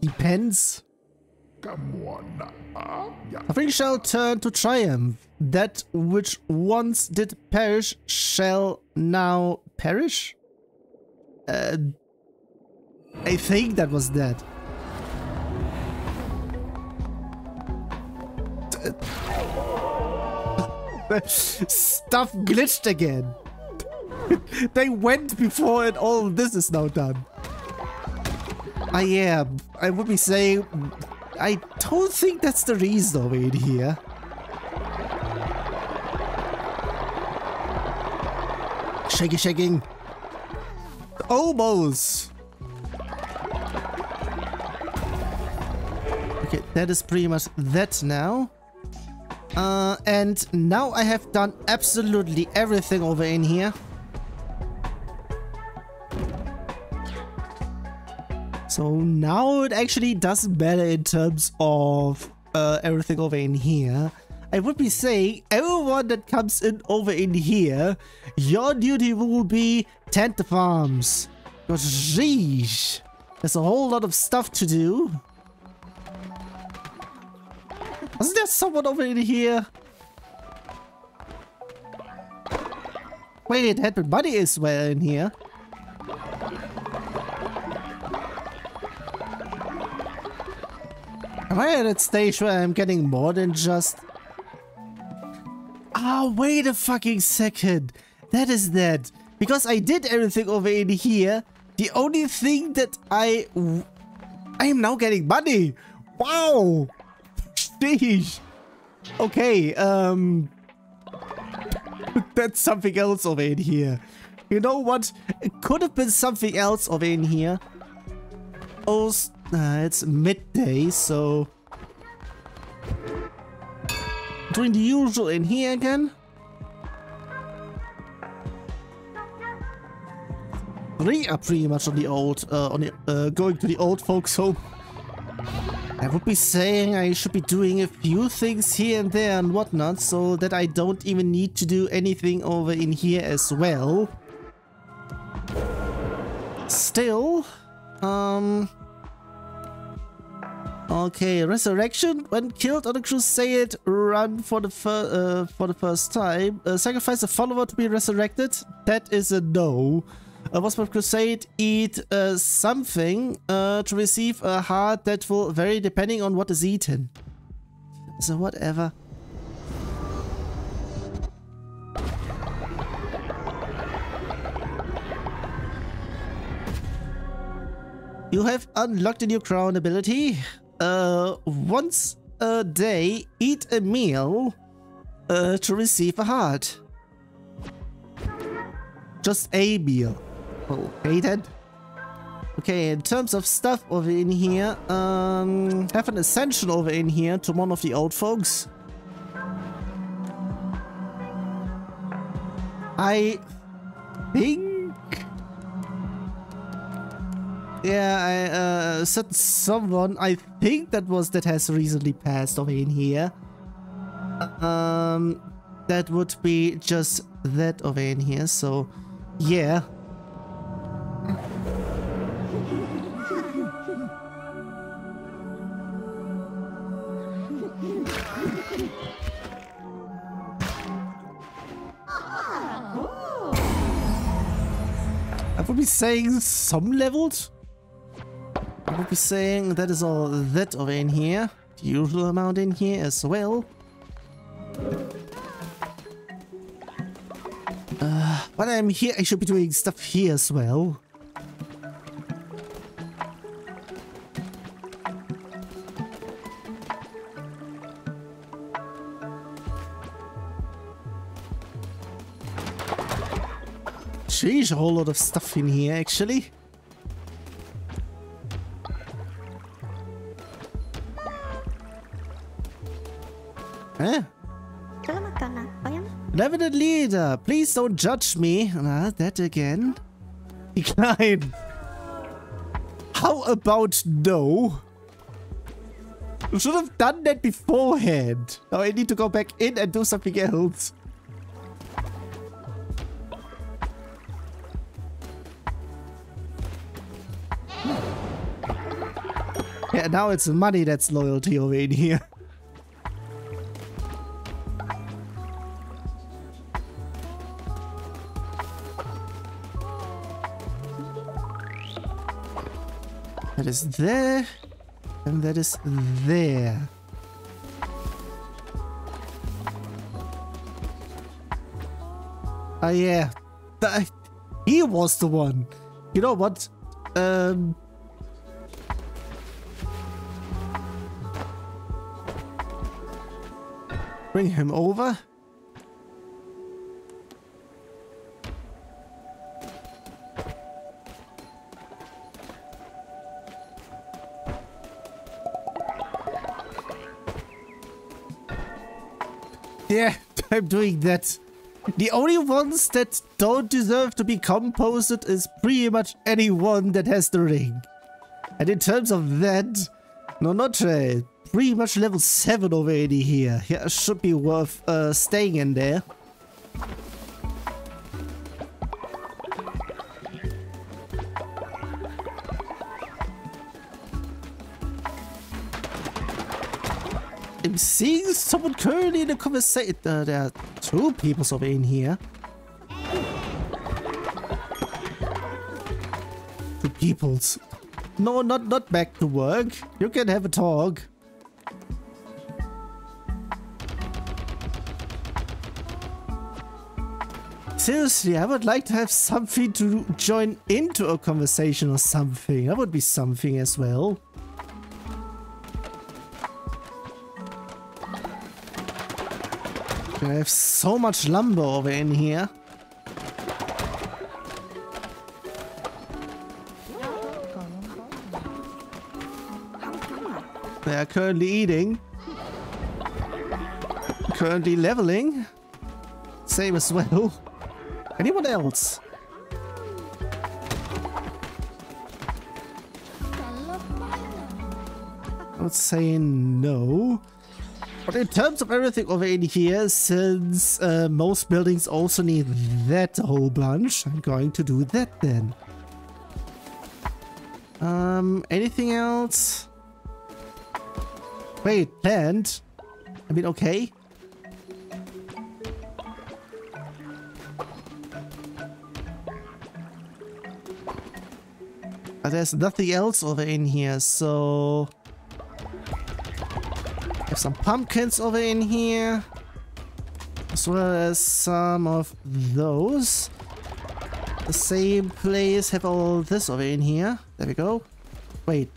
Depends. Nothing shall turn to triumph. That which once did perish shall now perish? Uh, I think that was that. Stuff glitched again. they went before and all this is now done. I am. I would be saying... I don't think that's the reason over in here. Shaky shaking. Almost. Okay, that is pretty much that now. Uh, and now I have done absolutely everything over in here. So now it actually doesn't matter in terms of uh, everything over in here. I would be saying everyone that comes in over in here, your duty will be tend the farms. Because sheesh, there's a whole lot of stuff to do. Isn't there someone over in here? Wait, it had money as well in here. Am I at that stage where I'm getting more than just... Ah, oh, wait a fucking second. That is that. Because I did everything over in here. The only thing that I... I am now getting money. Wow. Sheesh. Okay, um... That's something else over in here. You know what? It could have been something else over in here. Oh, uh, it's midday, so... Doing the usual in here again. We are pretty much on the old, uh, on the, uh, going to the old folks home. I would be saying I should be doing a few things here and there and whatnot, so that I don't even need to do anything over in here as well. Still, um, Okay, resurrection. When killed on a crusade, run for the uh, for the first time. Uh, sacrifice a follower to be resurrected. That is a no. Uh, was for crusade eat uh, something uh, to receive a heart that will vary depending on what is eaten. So whatever. You have unlocked a new crown ability uh, once a day, eat a meal uh, to receive a heart. Just a meal. Okay then. Okay, in terms of stuff over in here, um, have an ascension over in here to one of the old folks. I think yeah, I uh, said someone, I think that was that has recently passed over in here. Um, that would be just that over in here, so yeah. I would be saying some levels I will be saying that is all that over in here. The usual amount in here as well. Uh, when I'm here, I should be doing stuff here as well. Sheesh, a whole lot of stuff in here actually. Huh? Revenant leader, please don't judge me. Ah, that again. Decline. How about no? Should have done that beforehand. Now I need to go back in and do something else. Yeah, now it's money that's loyalty over in here. That is there, and that is there. Uh, yeah. he was the one. You know what? Um... Bring him over. Yeah, I'm doing that. The only ones that don't deserve to be composted is pretty much anyone that has the ring. And in terms of that, no, pretty much level 7 already here. Yeah, should be worth uh, staying in there. I'm seeing someone currently in the conversation. Uh, there are two people over in here. Two peoples. No, not not back to work. You can have a talk. Seriously, I would like to have something to join into a conversation or something. That would be something as well. I have so much lumber over in here. They are currently eating. Currently leveling. Same as well. Anyone else? I would say no. But in terms of everything over in here, since uh, most buildings also need that whole bunch, I'm going to do that then. Um, anything else? Wait, plant? I mean, okay. But there's nothing else over in here, so have some pumpkins over in here. As well as some of those. The same place have all this over in here. There we go. Wait.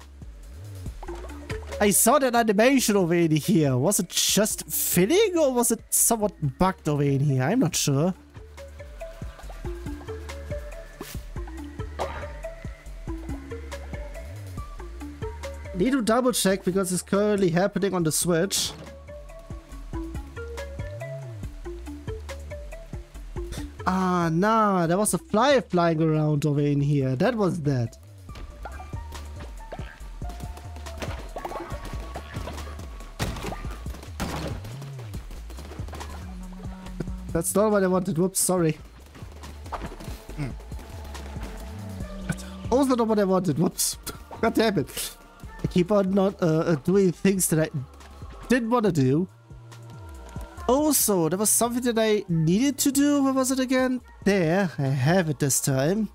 I saw that animation over in here. Was it just fitting or was it somewhat bugged over in here? I'm not sure. Need to double check because it's currently happening on the Switch. Ah, nah, there was a fly flying around over in here. That was that. That's not what I wanted. Whoops, sorry. Mm. Also not what I wanted. Whoops. God damn it keep on not uh, uh, doing things that I didn't want to do. Also, there was something that I needed to do. What was it again? There, I have it this time.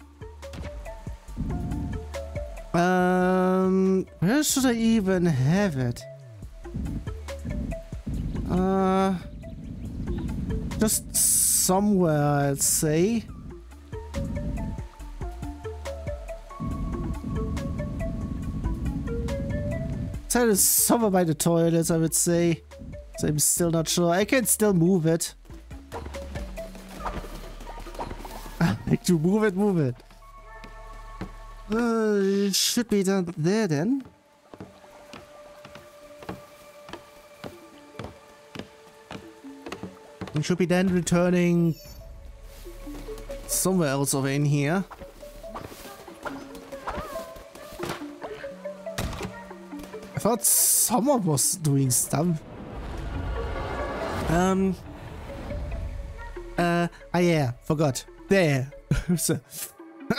Um, where should I even have it? Uh, just somewhere, I'd say. That is somewhere by the toilets, I would say. So I'm still not sure. I can still move it. like to move it, move it. Uh, it should be done there then. It should be then returning somewhere else over in here. I thought someone was doing stuff. Um. Uh, ah yeah, forgot. There. so,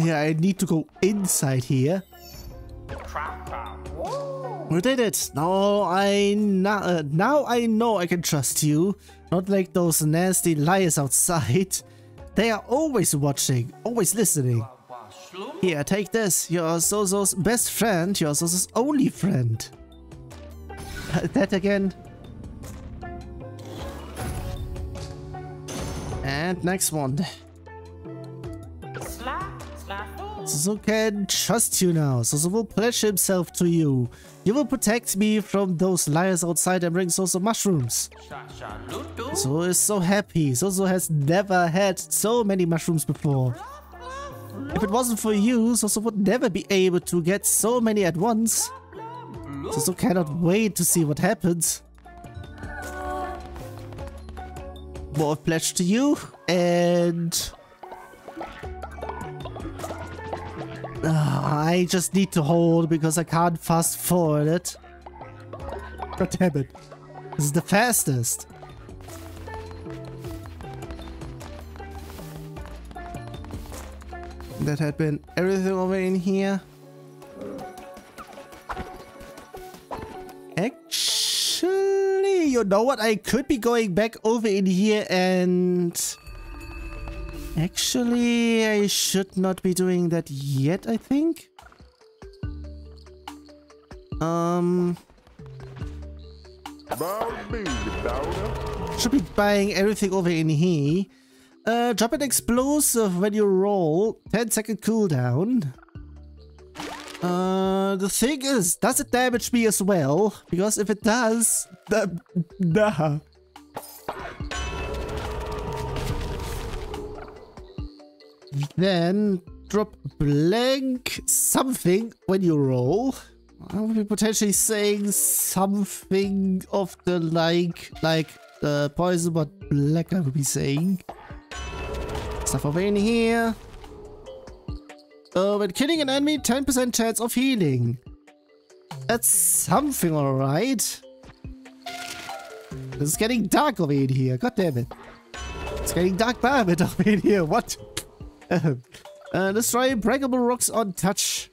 Yeah, I need to go inside here. We did it! Now I uh, now I know I can trust you. Not like those nasty liars outside. They are always watching, always listening. Here, take this. You're Zozo's best friend. You're Zozo's only friend. that again. And next one. Zozo can trust you now. Zozo will pledge himself to you. You will protect me from those liars outside and bring Zozo mushrooms. Zozo is so happy. Zozo has never had so many mushrooms before. If it wasn't for you, Zozo would never be able to get so many at once. Zozo cannot wait to see what happens. More pledge to you, and... Uh, I just need to hold because I can't fast forward it. God damn it. This is the fastest. That had been everything over in here. Actually, you know what? I could be going back over in here and... Actually, I should not be doing that yet, I think. Um... Should be buying everything over in here. Uh, drop an explosive when you roll. 10 second cooldown. Uh, the thing is, does it damage me as well? Because if it does, then nah. Then drop blank something when you roll. I would be potentially saying something of the like, like the poison, but black I would be saying. Stuff over in here. Uh, when killing an enemy, 10% chance of healing. That's something alright. It's getting dark over in here. God damn it. It's getting dark bit over in here. What? uh, destroy breakable rocks on touch.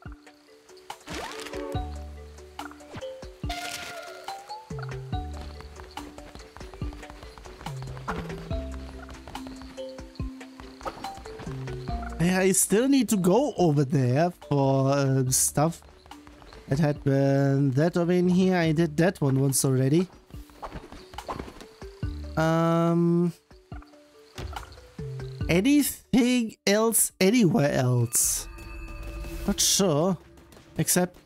I still need to go over there for uh, stuff. It had been that over in here. I did that one once already. Um, anything else anywhere else? Not sure. Except...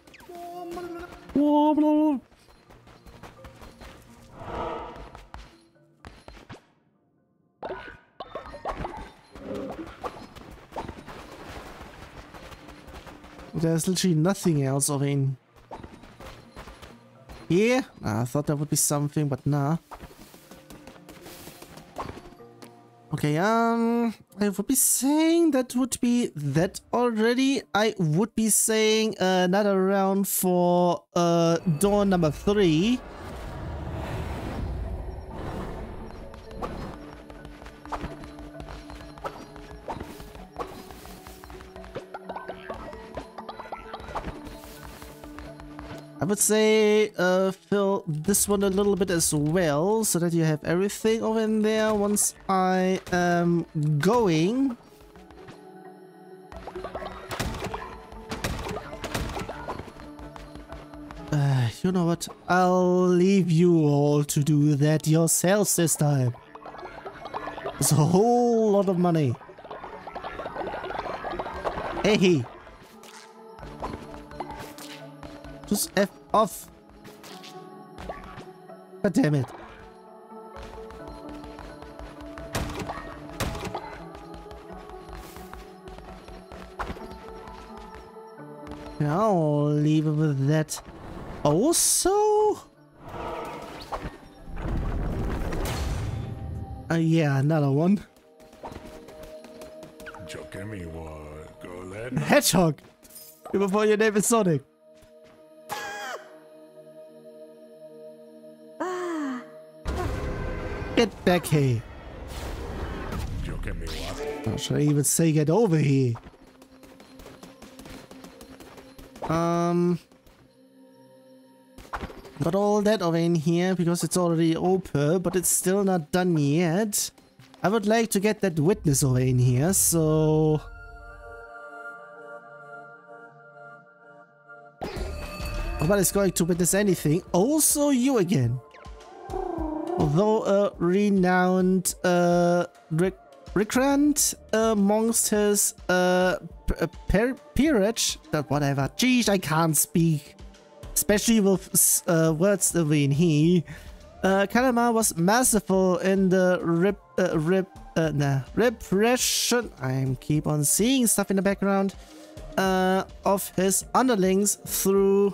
There's literally nothing else of in here. I thought that would be something, but nah. Okay, um, I would be saying that would be that already. I would be saying another round for uh, door number three. Would say uh, fill this one a little bit as well, so that you have everything over in there once I am going. Uh, you know what? I'll leave you all to do that yourselves this time. It's a whole lot of money. Hey! Just F off. God damn it. I'll leave it with that. Also? Uh, yeah, another one. Hedgehog! Before your name is Sonic. Get back here. Or should I even say get over here? Um, got all that over in here because it's already open, but it's still not done yet. I would like to get that witness over in here, so... Nobody's going to witness anything. Also you again. Although a renowned uh, amongst his uh, peerage, that whatever. Geez, I can't speak. Especially with uh, words in he. Uh, Kallamar was masterful in the rip, uh, rip, uh, nah, repression. I keep on seeing stuff in the background. Uh, of his underlings through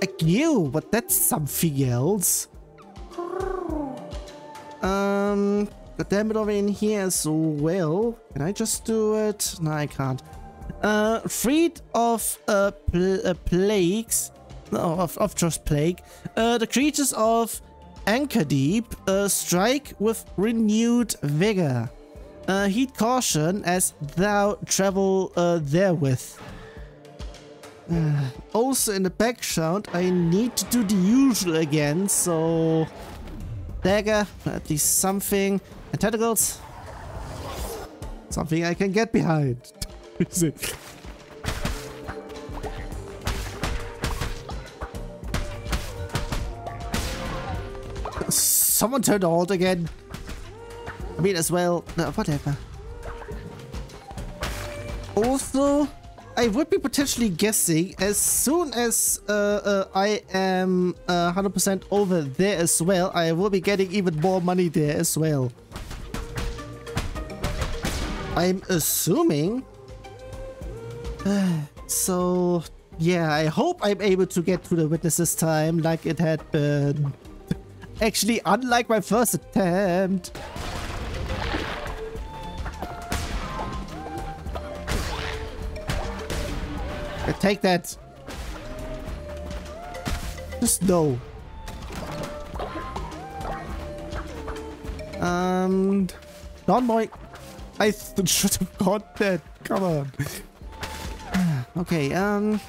a new, but that's something else. Um, got it over in here as well. Can I just do it? No, I can't. Uh, freed of uh, pl uh plagues, no, of, of just plague. Uh, the creatures of Anchordeep uh, strike with renewed vigor. Uh, heed caution as thou travel uh, therewith. Uh, also in the background, I need to do the usual again, so... Dagger, at least something. And tentacles. Something I can get behind. Is it? Someone turned alt again. I mean, as well. No, whatever. Also, I would be potentially guessing as soon as uh, uh, I am 100% uh, over there as well, I will be getting even more money there as well. I'm assuming. so, yeah, I hope I'm able to get to the witness this time like it had been. Actually, unlike my first attempt. Take that. Just no. And... Don boy. I should have got that. Come on. okay, um...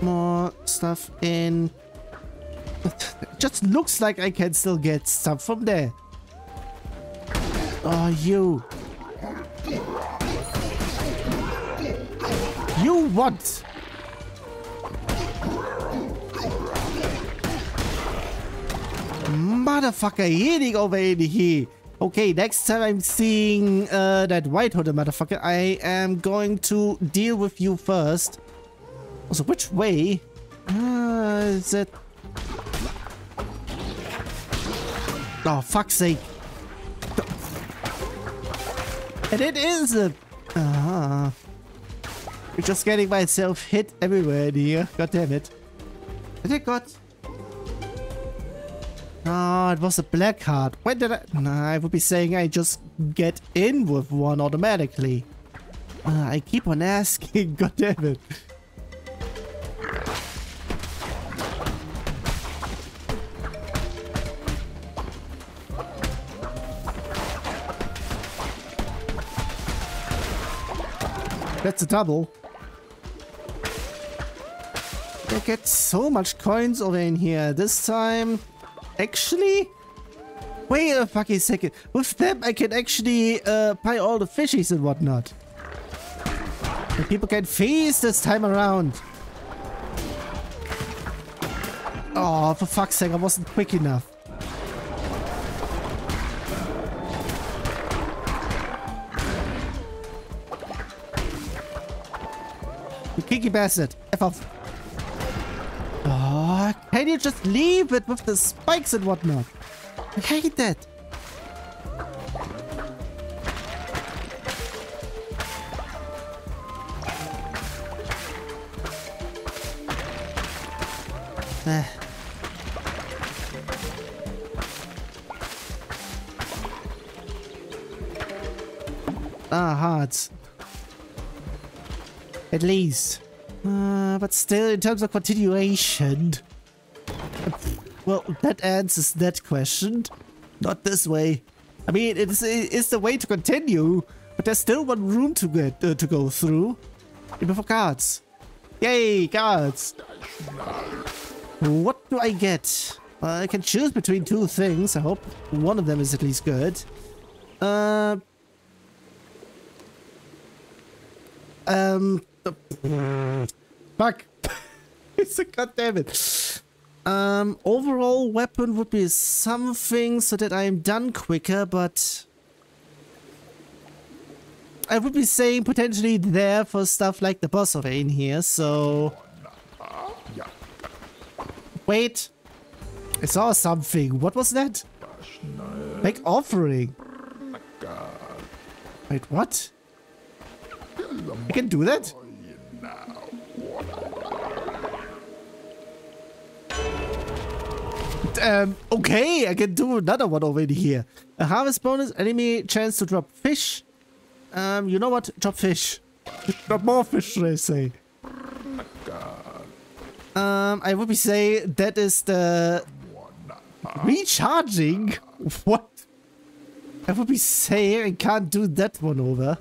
More stuff in... It just looks like I can still get stuff from there. Oh, you. You what? Motherfucker hitting over here. Okay, next time I'm seeing uh, that white-hooded motherfucker, I am going to deal with you first. So which way? Uh, is it... Oh, fuck's sake. And it is a... Uh, I'm just getting myself hit everywhere in here. God damn it. Did I got... Oh, it was a black card. When did I... Nah, I would be saying I just get in with one automatically. Uh, I keep on asking. God damn it. That's a double. I get so much coins over in here. This time... Actually... Wait a fucking second. With them, I can actually uh, buy all the fishies and whatnot. And people can feast this time around. Oh, for fuck's sake, I wasn't quick enough. You kinky bastard. F off. Can you just leave it with the spikes and whatnot? I hate that. Ah. ah, hearts. At least. Uh, but still, in terms of continuation... Well, that answers that question. Not this way. I mean, it's, it's the way to continue, but there's still one room to get uh, to go through. Before cards. Yay, cards. What do I get? Uh, I can choose between two things. I hope one of them is at least good. Uh, um, fuck. it's a goddamn it. Um, overall weapon would be something so that I am done quicker, but I would be saying potentially there for stuff like the boss of in here, so... Wait. I saw something. What was that? Make offering. Wait, what? I can do that? Um, okay, I can do another one over here. A harvest bonus, enemy chance to drop fish. Um, you know what? Drop fish. drop more fish, should I say. Um, I would be say that is the recharging. What? I would be saying I can't do that one over.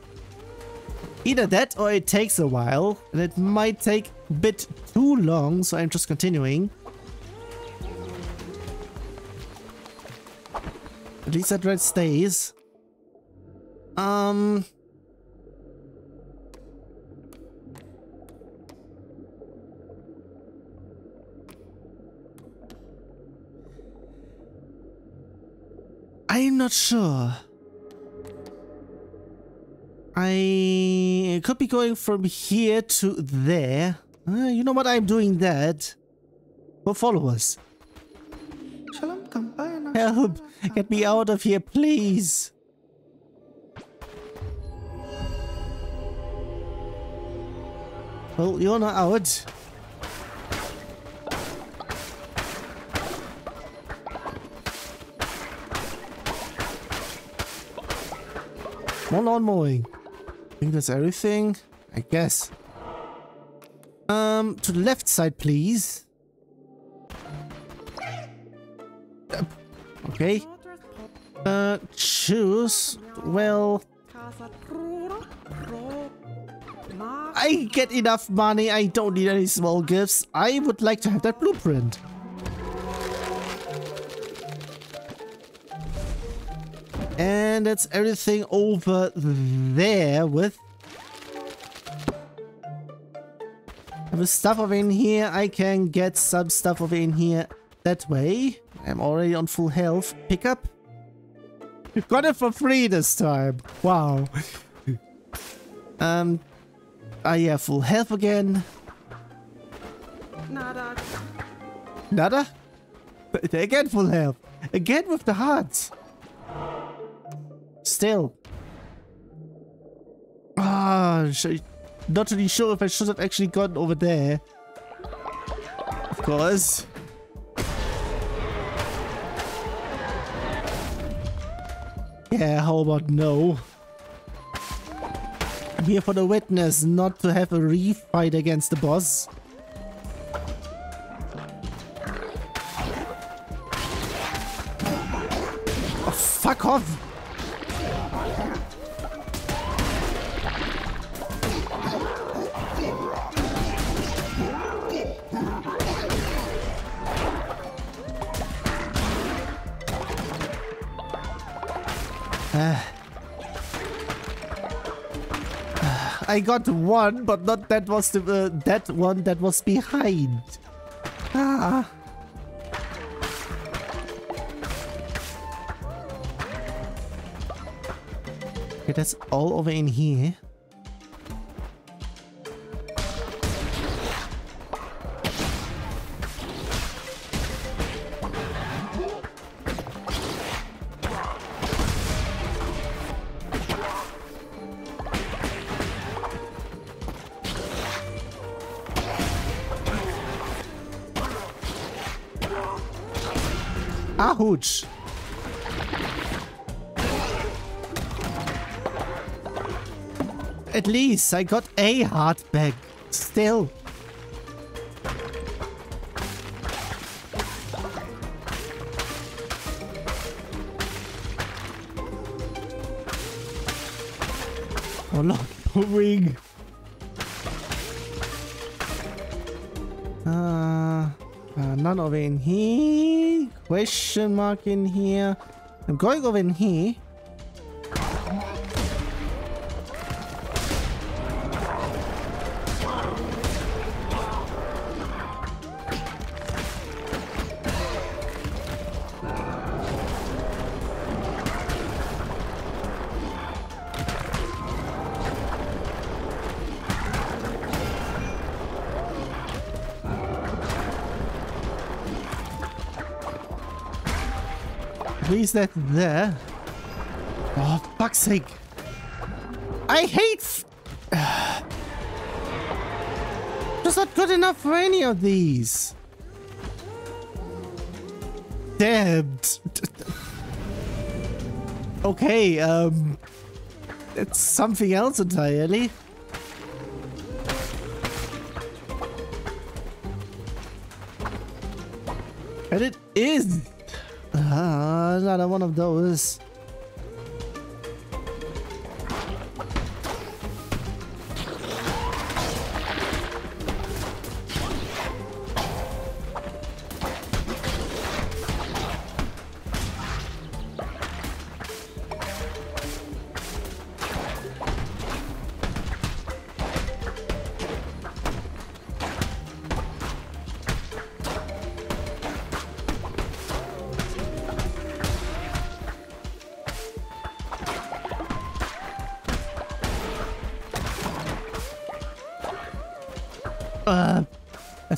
Either that or it takes a while and it might take a bit too long, so I'm just continuing. At least that red stays. Um... I'm not sure. I could be going from here to there. Uh, you know what? I'm doing that. For followers. Help! Get me out of here, please! Well, you're not out. More lawn mowing. I think that's everything. I guess. Um, to the left side, please. Okay. Uh, choose. Well... I get enough money. I don't need any small gifts. I would like to have that blueprint. And that's everything over there with... With stuff over in here, I can get some stuff over in here that way. I'm already on full health. Pick up. We've got it for free this time. Wow. um, Ah, yeah, full health again. Nada. Nada? Again full health. Again with the hearts. Still. Ah, not really sure if I should have actually gone over there. Of course. Yeah, how about no? I'm here for the witness, not to have a refight against the boss. Oh, fuck off! I got one, but not that was the uh, that one that was behind. Ah. Okay, that's all over in here. Ahooch! At least I got a heart back. Still. Oh look, ring. Uh, none over in here. Question mark in here. I'm going over in here. That there. Oh, fuck's sake. I hate... Just not good enough for any of these. Damned. Okay, um... It's something else entirely. And it is another one of those.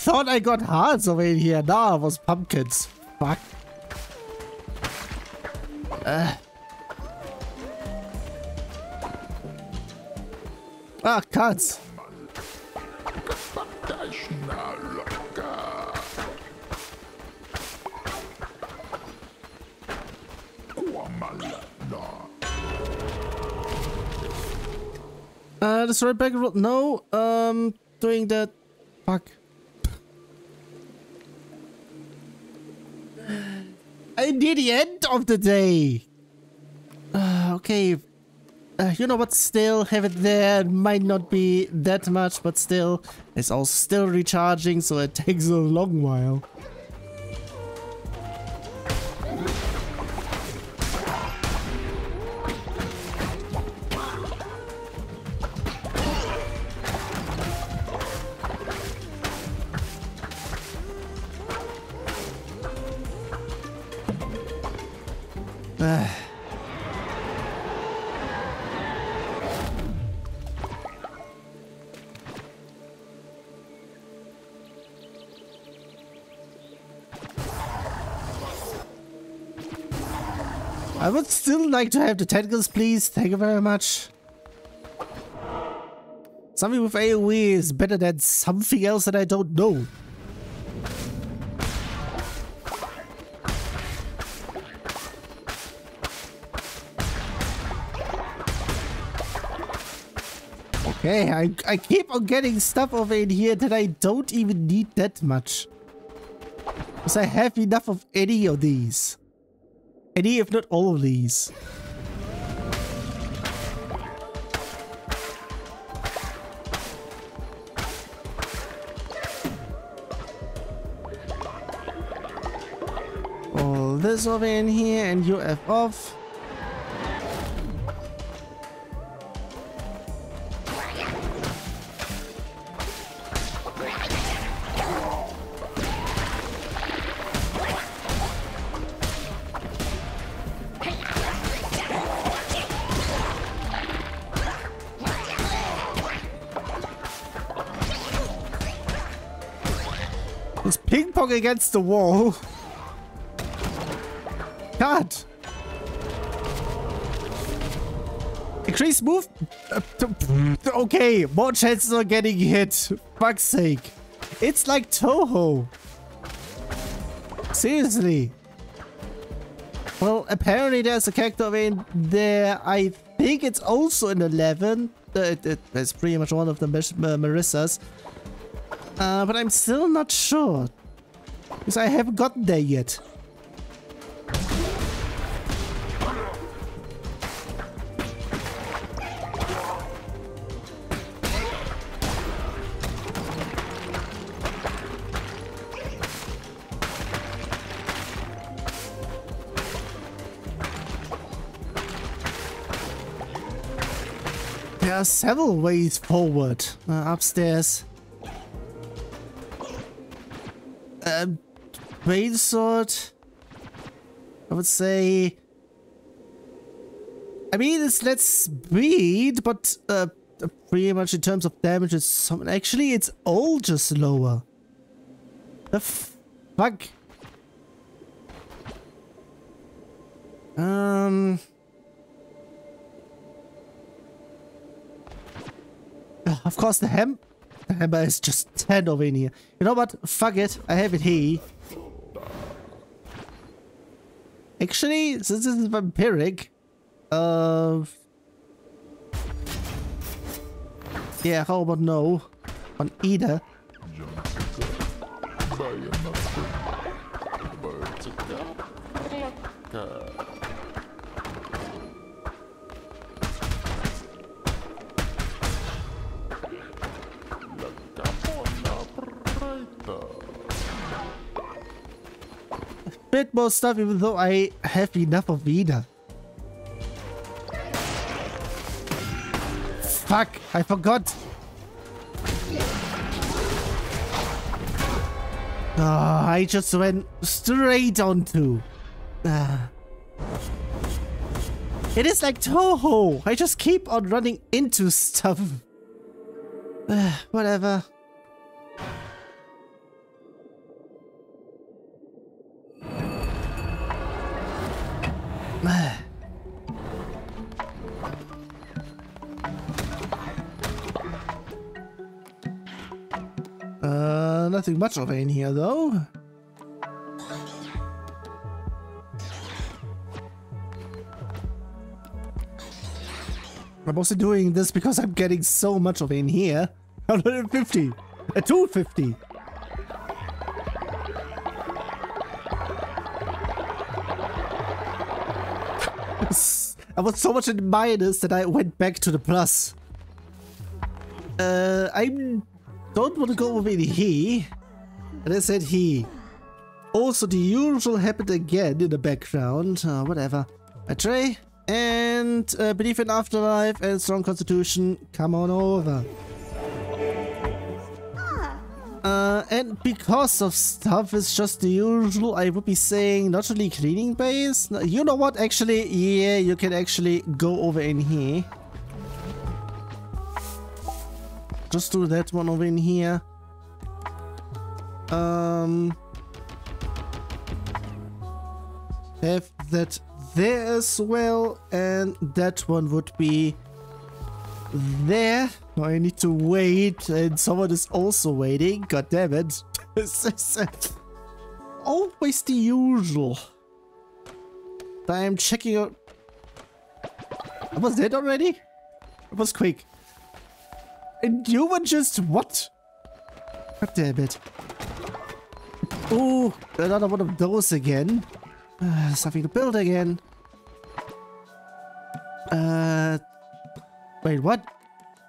Thought I got hearts over here. Now it was pumpkins. Fuck. Uh. Ah, cuts. Uh, destroy back no, um, doing that Fuck. I'm the end of the day. Uh, okay. Uh, you know what? Still have it there. It might not be that much, but still. It's all still recharging, so it takes a long while. Like to have the tentacles, please. Thank you very much. Something with AoE is better than something else that I don't know. Okay, I, I keep on getting stuff over in here that I don't even need that much. Because I have enough of any of these. Any, if not all of these. All this over in here and you F off. Against the wall. God. Increase move. Okay, more chances of getting hit. Fuck's sake. It's like Touhou. Seriously. Well, apparently there's a character in there. I think it's also an 11. Uh, it, it, it's pretty much one of the Marisas. Uh, but I'm still not sure. Because I haven't gotten there yet. There are several ways forward. Uh, upstairs. Um, brain sword. I would say... I mean, it's less speed, but uh, pretty much in terms of damage, it's some... Actually, it's all just lower. The fuck? Um... Of course, the ham the hammer is just 10 over in here. You know what? Fuck it. I have it here. Actually, since this is vampiric, uh... Yeah, how about no? On either. Bit more stuff even though I have enough of either. Fuck, I forgot. Oh, I just went straight onto. Uh, it is like Touhou. I just keep on running into stuff. Uh, whatever. Nothing much of in here though. I'm also doing this because I'm getting so much of in here. 150! A 250! I was so much in minus that I went back to the plus. Uh, I don't want to go with any he. And I said he. Also, the usual happened again in the background. Uh, whatever. A tray and uh, belief in afterlife and strong constitution. Come on over. Uh, and because of stuff is just the usual, I would be saying not really cleaning base. You know what? Actually, yeah, you can actually go over in here. Just do that one over in here. Um, have that there as well, and that one would be there. I need to wait, and someone is also waiting. God damn it. Always the usual. I'm checking out. I was dead already? It was quick. And you were just what? God damn it. Oh, another one of those again. Uh, something to build again. Uh, wait, what?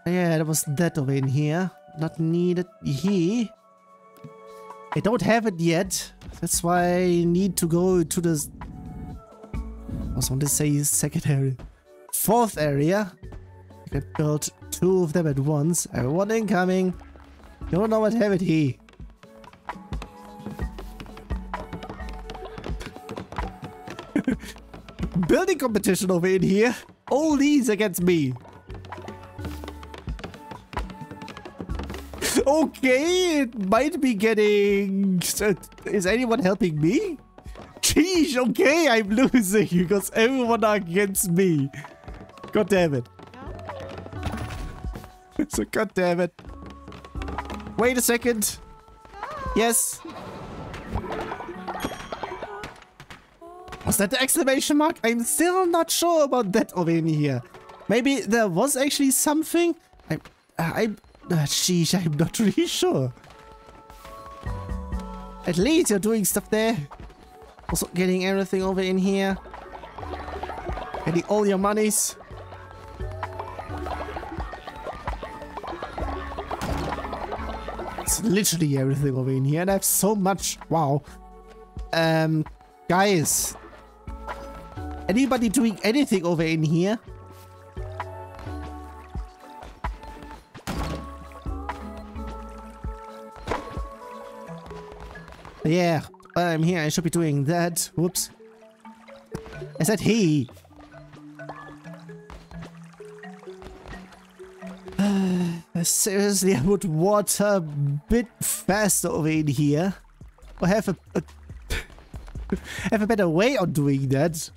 Yeah, there was that over in here. Not needed here. I don't have it yet. That's why I need to go to the... I was going to say secondary. Fourth area. I can build two of them at once. I have one incoming. Don't know what have it here. Building competition over in here. All these against me. okay, it might be getting... Is anyone helping me? Geez, okay, I'm losing because everyone are against me. God damn it. so god damn it. Wait a second. Yes. Was that the exclamation mark? I'm still not sure about that over in here. Maybe there was actually something? I, I, uh, sheesh, I'm not really sure. At least you're doing stuff there. Also getting everything over in here. Getting all your monies. It's literally everything over in here and I have so much. Wow. Um, guys. Anybody doing anything over in here? Yeah, I'm here. I should be doing that. Whoops. I said he. Seriously, I would water a bit faster over in here. Or have a, a have a better way of doing that.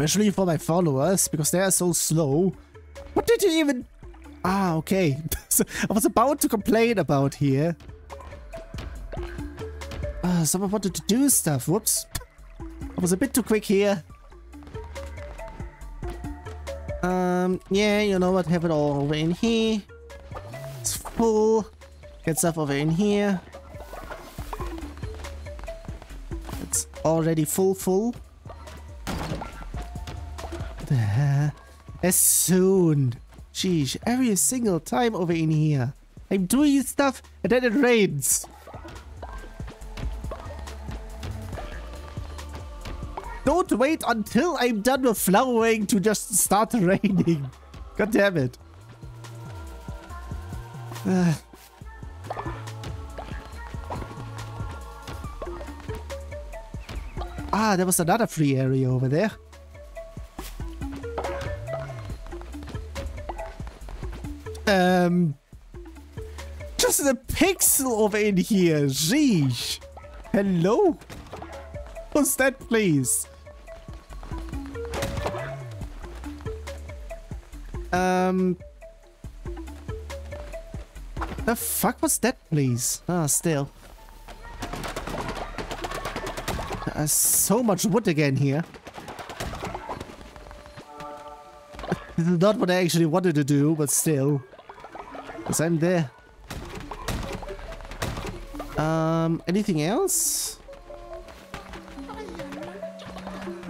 Especially for my followers, because they are so slow. What did you even... Ah, okay. I was about to complain about here. Uh, someone wanted to do stuff. Whoops. I was a bit too quick here. Um, yeah, you know what? Have it all over in here. It's full. Get stuff over in here. It's already full, full. As soon. Sheesh, every single time over in here. I'm doing stuff and then it rains. Don't wait until I'm done with flowering to just start raining. God damn it. Uh. Ah, there was another free area over there. Um, just a pixel over in here. Sheesh. Hello? What's that, please? Um... The fuck was that, please? Ah, still. There's so much wood again here. This is not what I actually wanted to do, but still. Because I'm there. Um, anything else?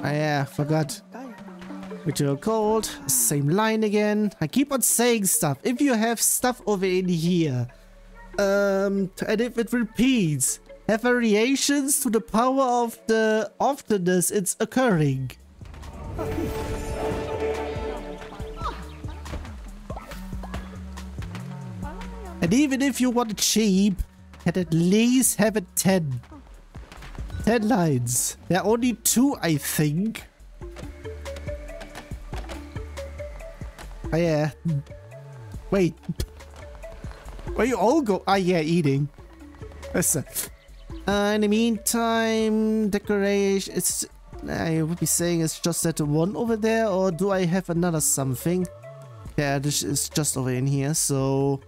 Oh yeah, forgot. Ritual cold, same line again. I keep on saying stuff. If you have stuff over in here, um, and if it repeats, have variations to the power of the oftenness it's occurring. And even if you want it cheap, can at least have it 10. 10 lines. There are only two, I think. Oh, yeah. Wait. Where you all go? Ah, yeah, eating. Listen. Uh, in the meantime, decoration. It's. I would be saying it's just that one over there, or do I have another something? Yeah, this is just over in here, so...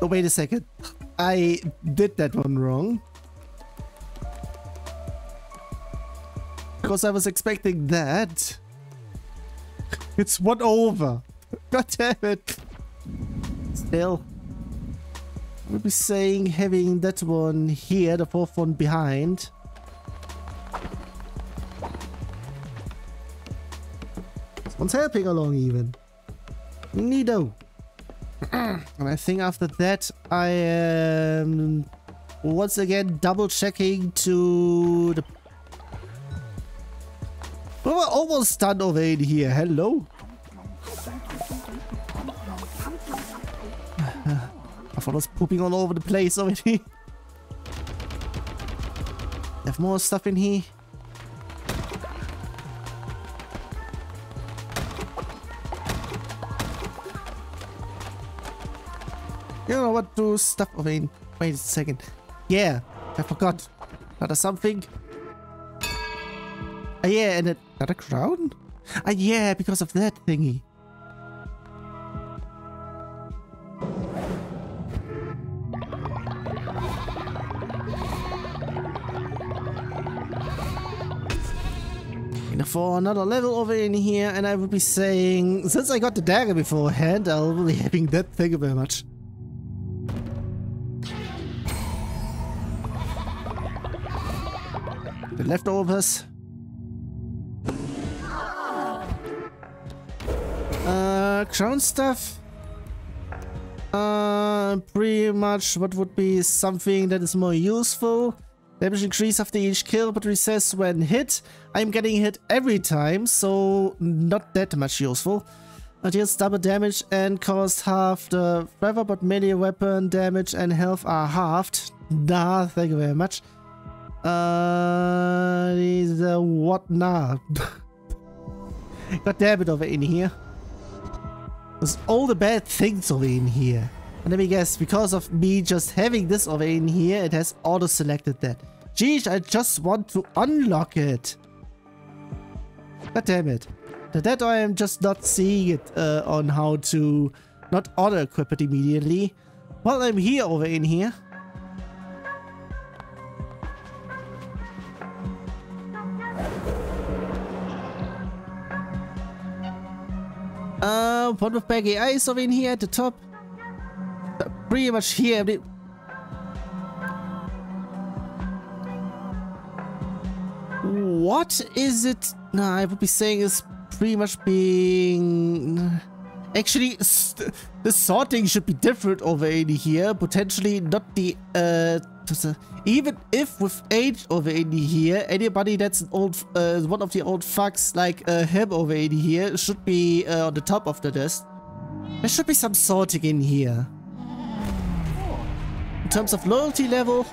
Oh, wait a second. I did that one wrong. Because I was expecting that. It's one over. God damn it. Still. Would be saying having that one here, the fourth one behind. Someone's helping along even. Neato. And I think after that, I am once again double checking to the. Oh, we're almost done over in here. Hello. I thought I was pooping all over the place already. Have more stuff in here. You know what? to stuff. I mean, wait a second. Yeah, I forgot. Another something. Ah, yeah, and another crown? Ah, yeah, because of that thingy. for another level over in here and I would be saying since I got the dagger beforehand I'll be having that thank you very much leftovers. Uh, crown stuff. Uh, pretty much what would be something that is more useful. Damage increase after each kill, but recess when hit. I'm getting hit every time, so not that much useful. It deals double damage and costs half the forever, but melee weapon damage and health are halved. Nah, thank you very much. Uh, is uh, what now? God damn it over in here. There's all the bad things over in here. And let me guess, because of me just having this over in here, it has auto-selected that. Geez, I just want to unlock it. God damn it. That I am just not seeing it uh, on how to not auto-equip it immediately. While I'm here over in here. Uh, one with baggy eyes over in here at the top. Uh, pretty much here. What is it? No, I would be saying is pretty much being... Actually, the sorting should be different over in here. Potentially not the... Uh, even if with age over in here, anybody that's an old, uh, one of the old fucks like uh, him over in here should be uh, on the top of the list. There should be some sorting in here. In terms of loyalty level,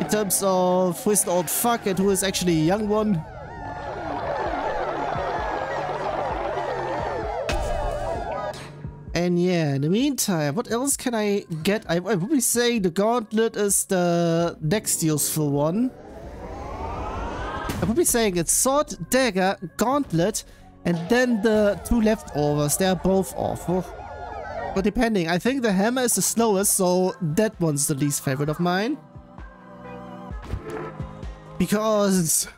in terms of who is the old fuck and who is actually a young one. And yeah, in the meantime, what else can I get? I, I would be saying the gauntlet is the next useful one. I would be saying it's sword, dagger, gauntlet, and then the two leftovers. They are both awful. But depending, I think the hammer is the slowest, so that one's the least favorite of mine. Because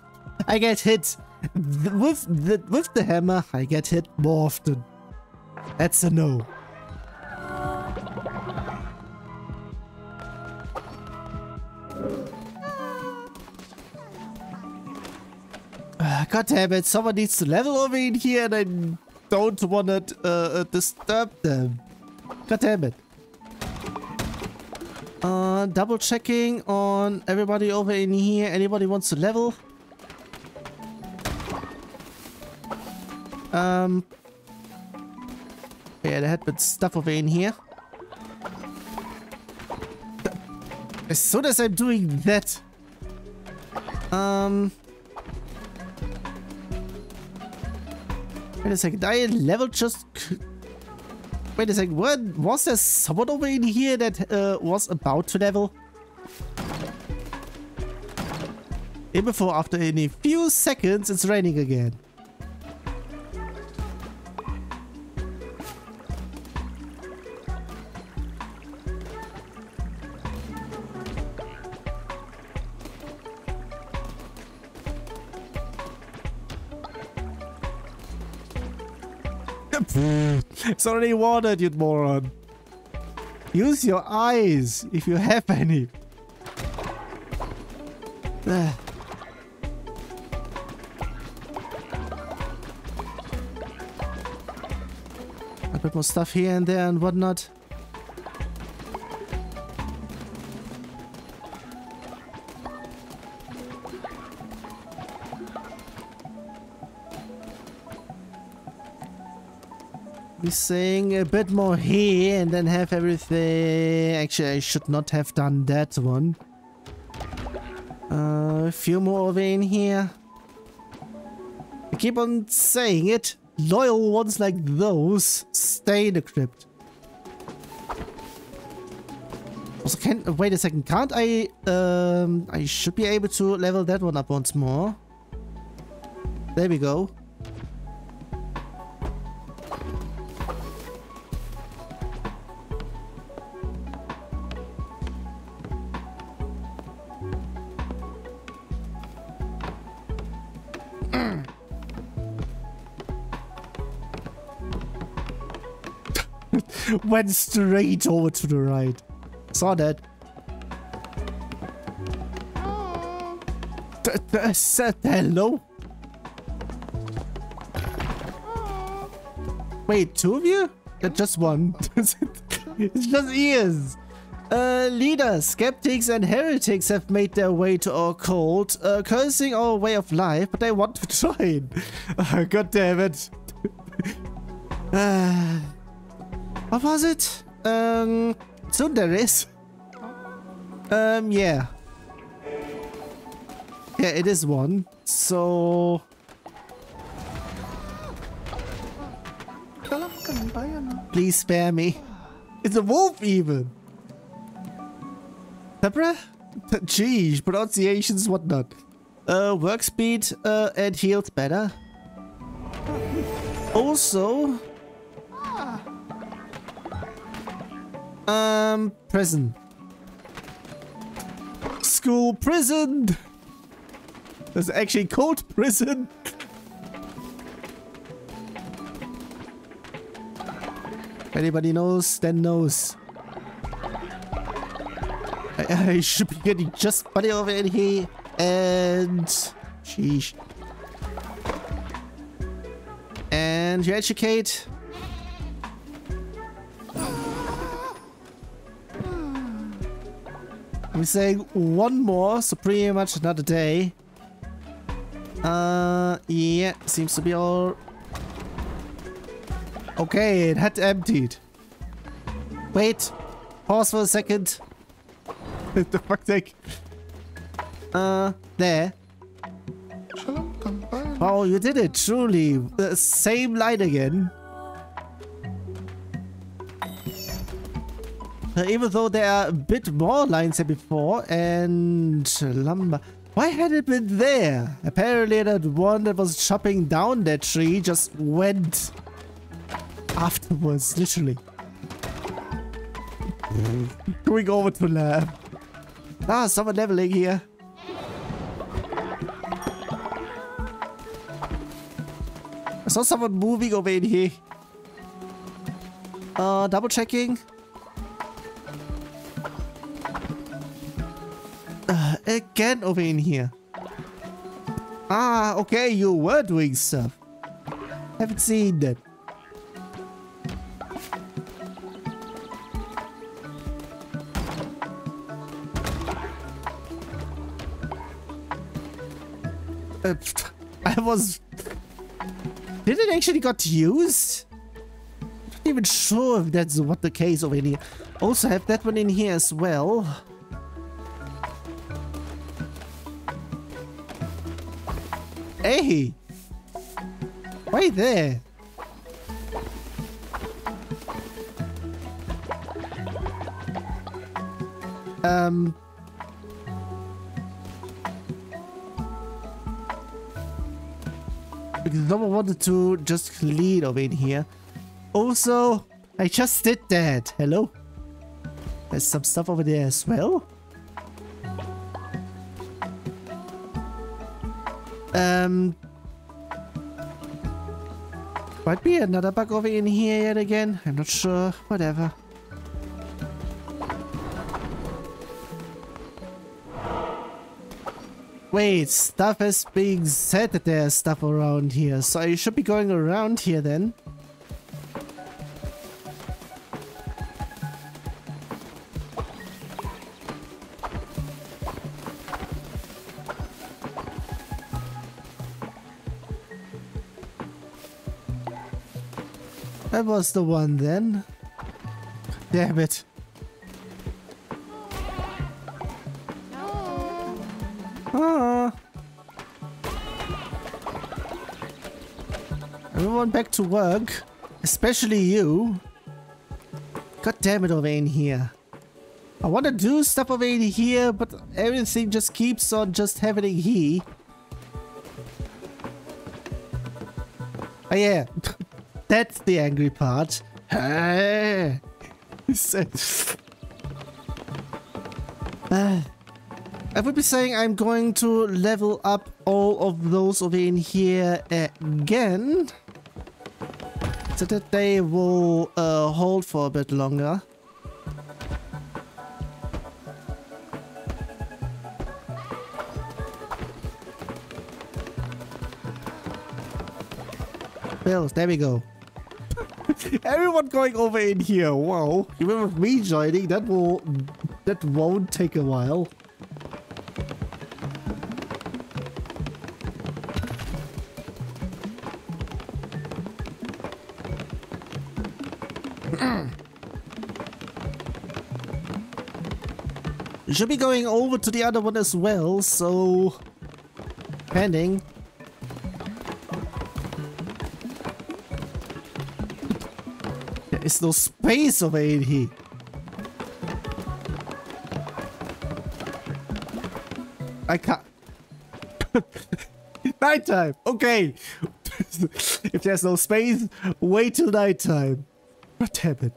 I get hit with the, with the hammer, I get hit more often. That's a no. Uh, God damn it, someone needs to level over in here and I don't want to uh, uh, disturb them. God damn it. Uh, double checking on everybody over in here. Anybody wants to level? Um, yeah, they had been stuff over in here. As soon as I'm doing that... Um... Wait a second, I level just... Wait a second, what? Was there someone over in here that uh, was about to level? And before, after in a few seconds, it's raining again. it's already watered, you moron. Use your eyes, if you have any. A bit more stuff here and there and whatnot. Saying a bit more here and then have everything... Actually, I should not have done that one. Uh, a few more over in here. I keep on saying it. Loyal ones like those stay in the crypt. Also, can wait a second. Can't I? Um, I should be able to level that one up once more. There we go. Went straight over to the right. Saw that. Said hello? Wait, two of you? Uh, just one. it's just ears. Uh, leaders, skeptics and heretics have made their way to our cult, uh, cursing our way of life, but they want to join. Uh, God damn it. What was it? Um, soon there is. Um, yeah. Yeah, it is one. So... Please spare me. It's a wolf even. Pepper? Geez, pronunciations, whatnot. Uh, work speed uh, and healed better. Also... Um, prison. School prison! That's actually called prison. Anybody knows, then knows. I, I should be getting just money over in here. And... Sheesh. And you educate. I'm saying one more, so pretty much another day. Uh, yeah, seems to be all... Okay, it had emptied. Wait, pause for a second. the fuck take? Uh, there. Oh, you did it, truly. The same line again. Even though there are a bit more lines than before, and lumber. Why had it been there? Apparently that one that was chopping down that tree just went afterwards, literally. Going over to lab. Ah, someone leveling here. I saw someone moving over in here. Uh, double checking. Again over in here. Ah, okay, you were doing stuff. Haven't seen that. Uh, I was... Did it actually got used? Not even sure if that's what the case over here. Also have that one in here as well. Hey! Right there. Um... Because no one wanted to just clean over in here. Also, I just did that. Hello? There's some stuff over there as well. Um, might be another bug over in here yet again. I'm not sure. Whatever. Wait, stuff is being said that there's stuff around here, so I should be going around here then. That was the one then. Damn it. Ah. Everyone back to work. Especially you. God damn it over in here. I want to do stuff over here, but everything just keeps on just happening here. Oh yeah. That's the angry part. I would be saying I'm going to level up all of those over in here again. So that they will uh, hold for a bit longer. Bills, there we go. Everyone going over in here. Whoa. Even with me joining, that will that won't take a while. Should be going over to the other one as well, so... Pending. Is no space over here. I can't. nighttime. Okay. if there's no space, wait till nighttime. What happened?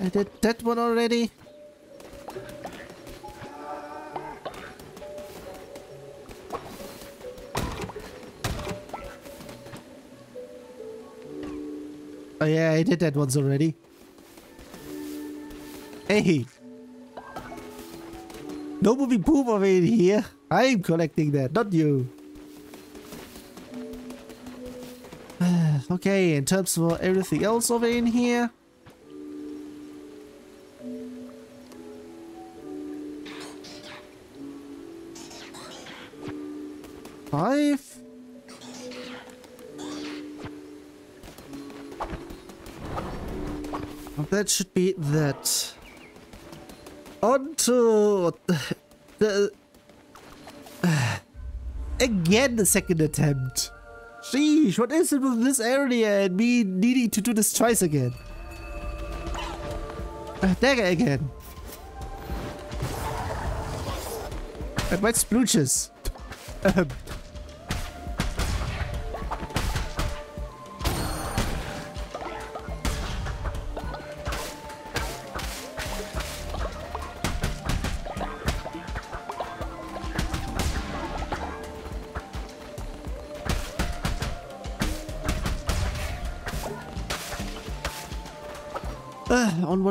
I did that one already. Oh yeah, I did that once already. Hey! No moving poop over in here. I'm collecting that, not you. okay, in terms of everything else over in here. That should be that. On to the... again the second attempt. Sheesh, what is it with this area and me needing to do this twice again? Uh, again. And my splooches.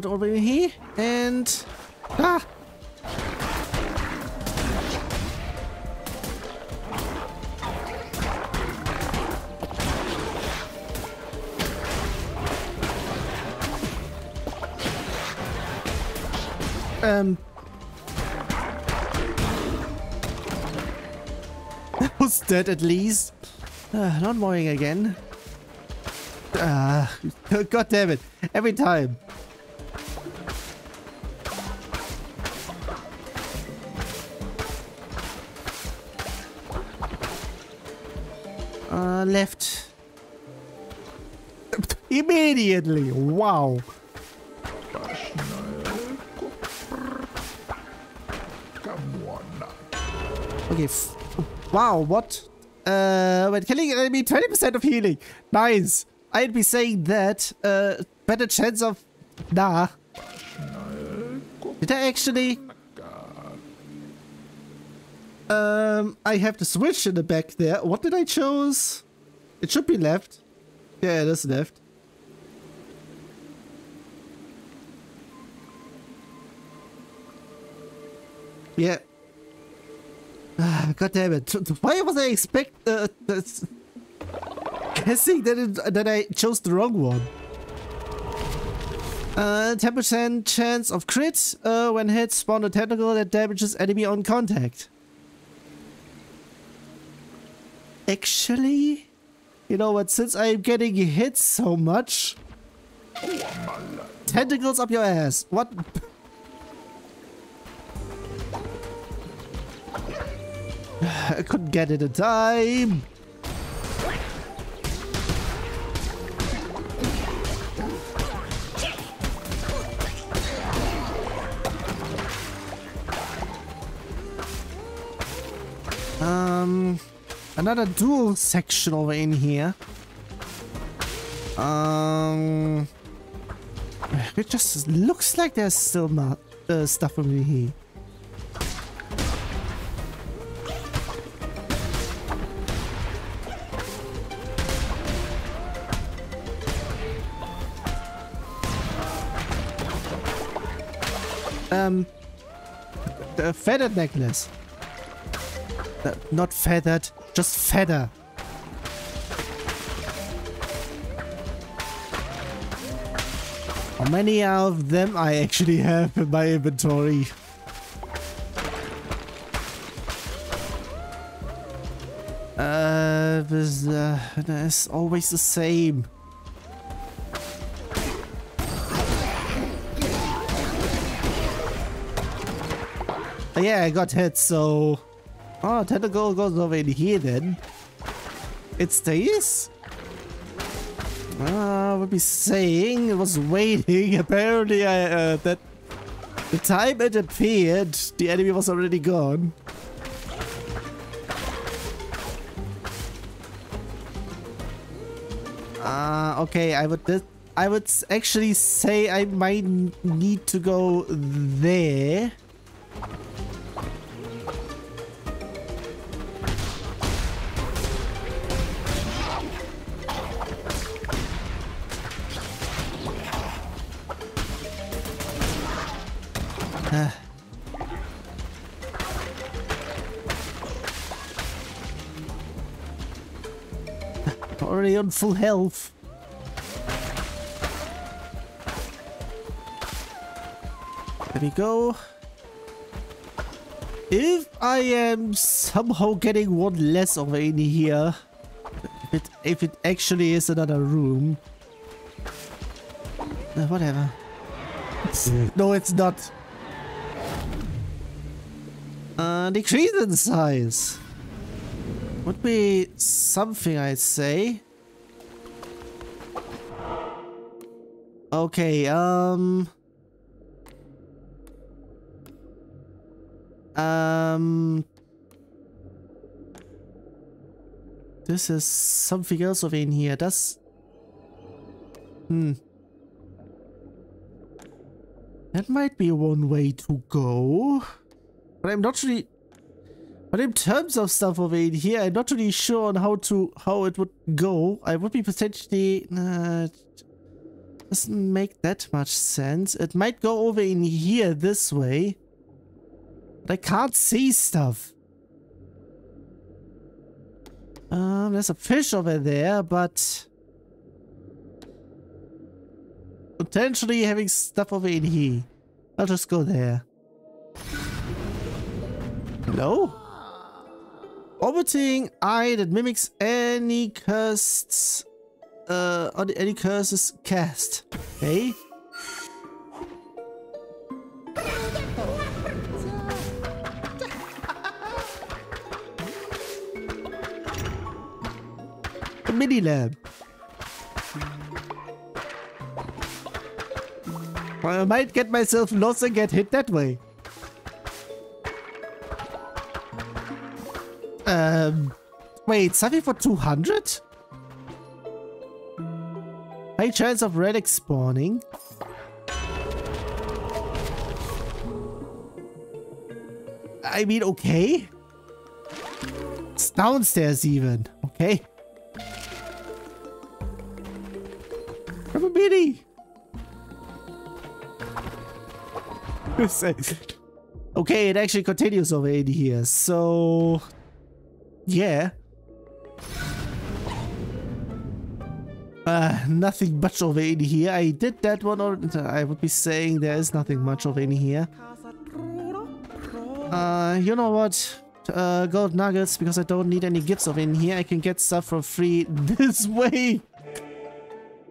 Uh, over here and ah um that was dead at least uh, not moving again Ah, God damn it. Every time. Immediately. Wow. Okay. wow, what? Uh, when killing enemy, 20% of healing. Nice. I'd be saying that. Uh, better chance of... Nah. Did I actually... Um, I have the switch in the back there. What did I choose? It should be left. Yeah, it is left. Yeah. God damn it. Why was I expect... Uh, guessing that, it, that I chose the wrong one. Uh, 10% chance of crit uh, when hit spawn a tentacle that damages enemy on contact. Actually, you know what, since I'm getting hit so much... Tentacles up your ass. What? I couldn't get it in time. Um, another dual section over in here. Um, it just looks like there's still not uh, stuff over here. Um, the feathered necklace. Uh, not feathered, just feather. How many of them I actually have in my inventory? Uh, but, uh, it's always the same. Yeah, I got hit, so... Oh, tentacle goes over in here then. It stays? Uh, would be saying it was waiting. Apparently, I, uh, that the time it appeared, the enemy was already gone. Uh, okay, I would I would actually say I might need to go there. On full health. There we go. If I am somehow getting one less of in here, if it, if it actually is another room, uh, whatever. no, it's not. Uh, decrease in size. Would be something I'd say. Okay, um... Um... This is something else over in here. That's... Hmm. That might be one way to go. But I'm not really... But in terms of stuff over in here, I'm not really sure on how to how it would go. I would be potentially... Uh, doesn't make that much sense. It might go over in here this way. But I can't see stuff. Um, there's a fish over there, but... Potentially having stuff over in here. I'll just go there. Hello? Orbiting eye that mimics any cursed uh on any curses cast. Hey? A mini lab. I might get myself lost and get hit that way. Um, wait, something for 200? High chance of relic spawning. I mean, okay. It's downstairs even. Okay. Have a mini. okay, it actually continues over in here. So yeah. Uh, nothing much of any here. I did that one, or I would be saying there is nothing much of any here. Uh, you know what? Uh, gold nuggets, because I don't need any gifts of in here. I can get stuff for free this way.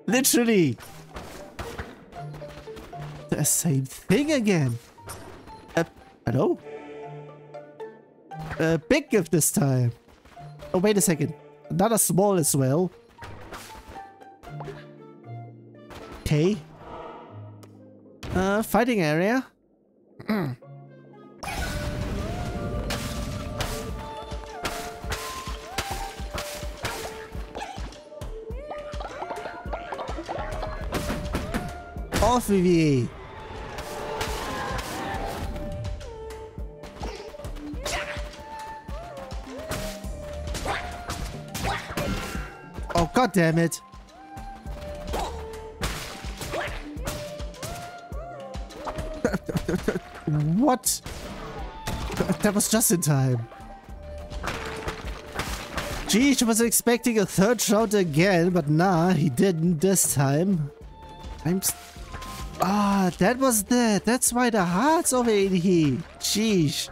Literally. The same thing again. Uh, hello? A big gift this time. Oh, wait a second. Not a small as well. Okay. Uh, fighting area. Mm. Off with you. God damn it. What? That was just in time. Geez, I was expecting a third shot again, but nah, he didn't this time. I'm... Ah, that was that. That's why the hearts over in here. Jeez.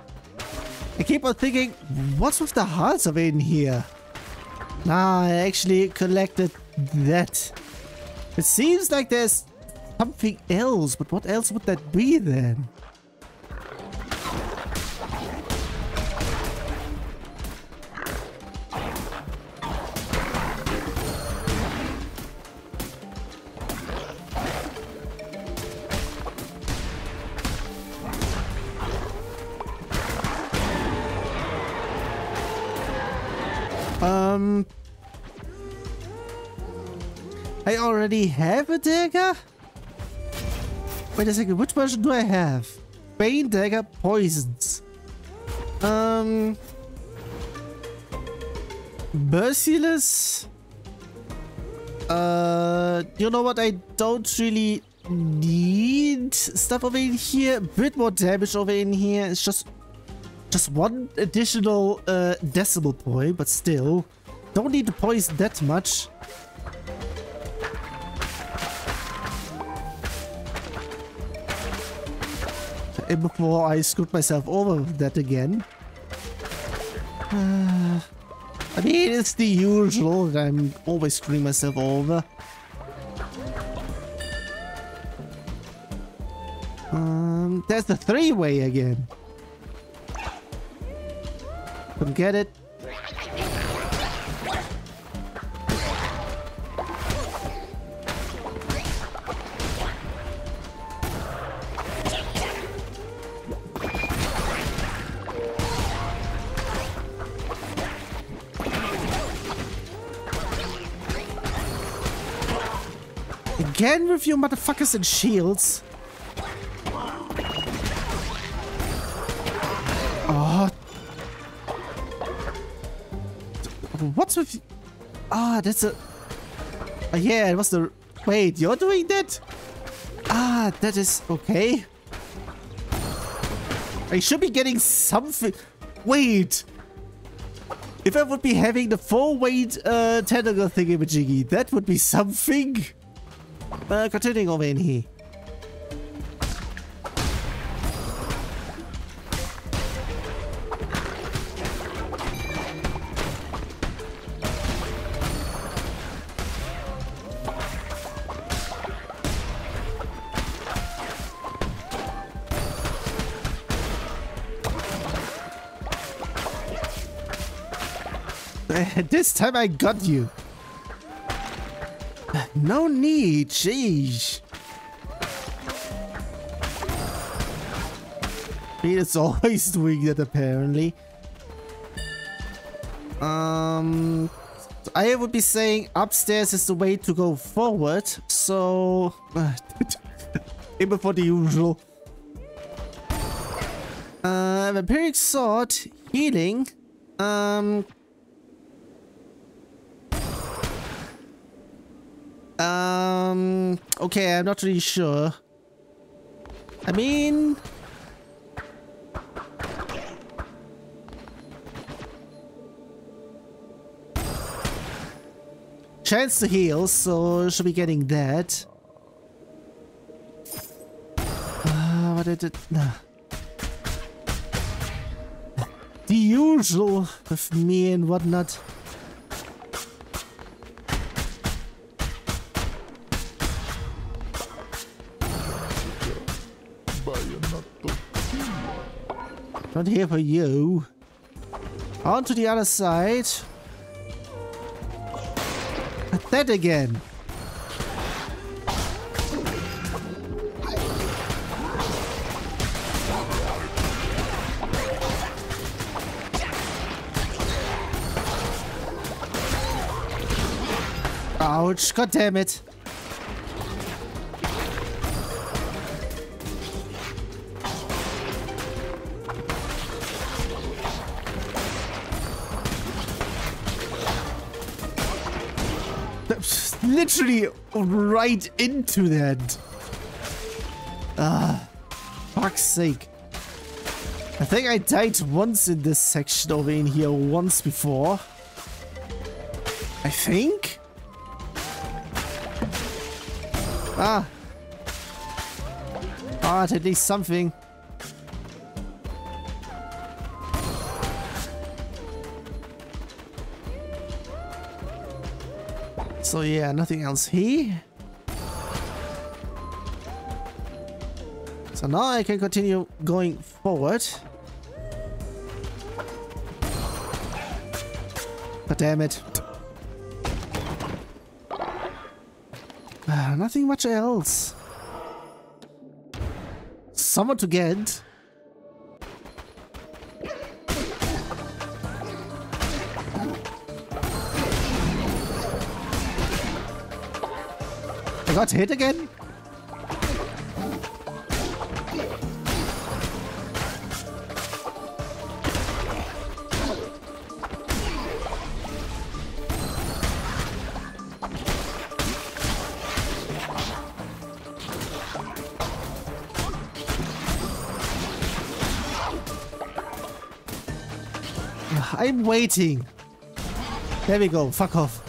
I keep on thinking, what's with the hearts of in here? Nah, I actually collected that. It seems like there's something else, but what else would that be then? Already have a dagger? Wait a second, which version do I have? Bane dagger poisons. Um, Merciless. Uh, you know what? I don't really need stuff over in here. Bit more damage over in here. It's just just one additional uh, decimal point, but still. Don't need to poison that much. Before I screwed myself over with that again. Uh, I mean, it's the usual that I'm always screwing myself over. Um, there's the three-way again. Come get it. Again with you motherfuckers and shields. Oh. What's with... Ah, that's a... Oh, yeah, it was the... Wait, you're doing that? Ah, that is... Okay. I should be getting something... Wait! If I would be having the four-weight uh, tentacle thingy-majiggy, that would be something. Uh, continuing over in here. this time I got you. No need, jeez. He always doing that apparently. Um, I would be saying upstairs is the way to go forward. So, aim for the usual. Uh, vampiric sword, healing. Um, Um, okay, I'm not really sure. I mean... Chance to heal, so should be getting that. Uh, what did it... Nah. The usual with me and whatnot. Not here for you. On to the other side. That again. Ouch, god damn it. Literally right into that. Ah, fuck's sake. I think I died once in this section over in here once before. I think? Ah. Ah, at least something. So yeah, nothing else here. So now I can continue going forward. But damn it. Uh, nothing much else. Someone to get. I got hit again? I'm waiting. There we go. Fuck off.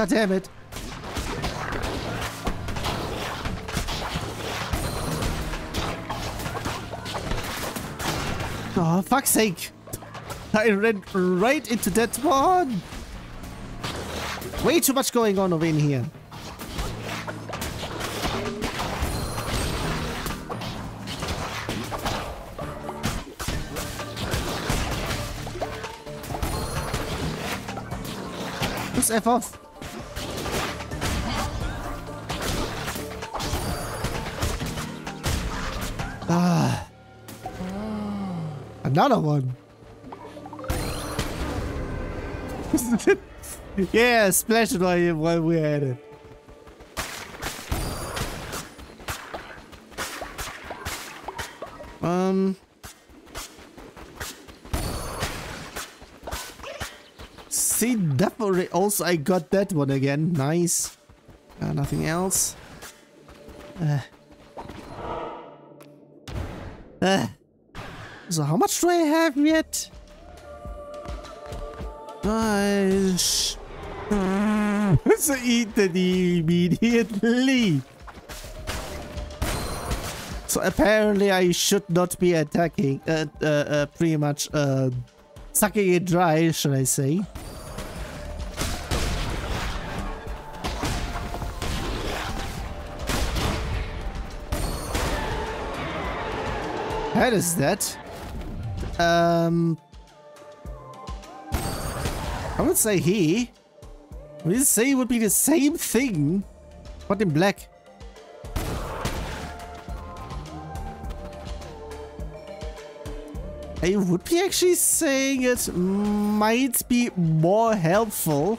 God damn it. Oh, fuck's sake. I ran right into that one. Way too much going on over in here. F off. Another one. yeah, splash it while, while we're at it. Um. See, definitely also I got that one again. Nice. Uh, nothing else. Uh. Uh. So how much do I have yet? Nice. so eat it immediately. So apparently I should not be attacking, uh, uh, uh, pretty much, uh, sucking it dry, should I say. How is that? Um, I would say he. I would say it would be the same thing, but in black. I would be actually saying it might be more helpful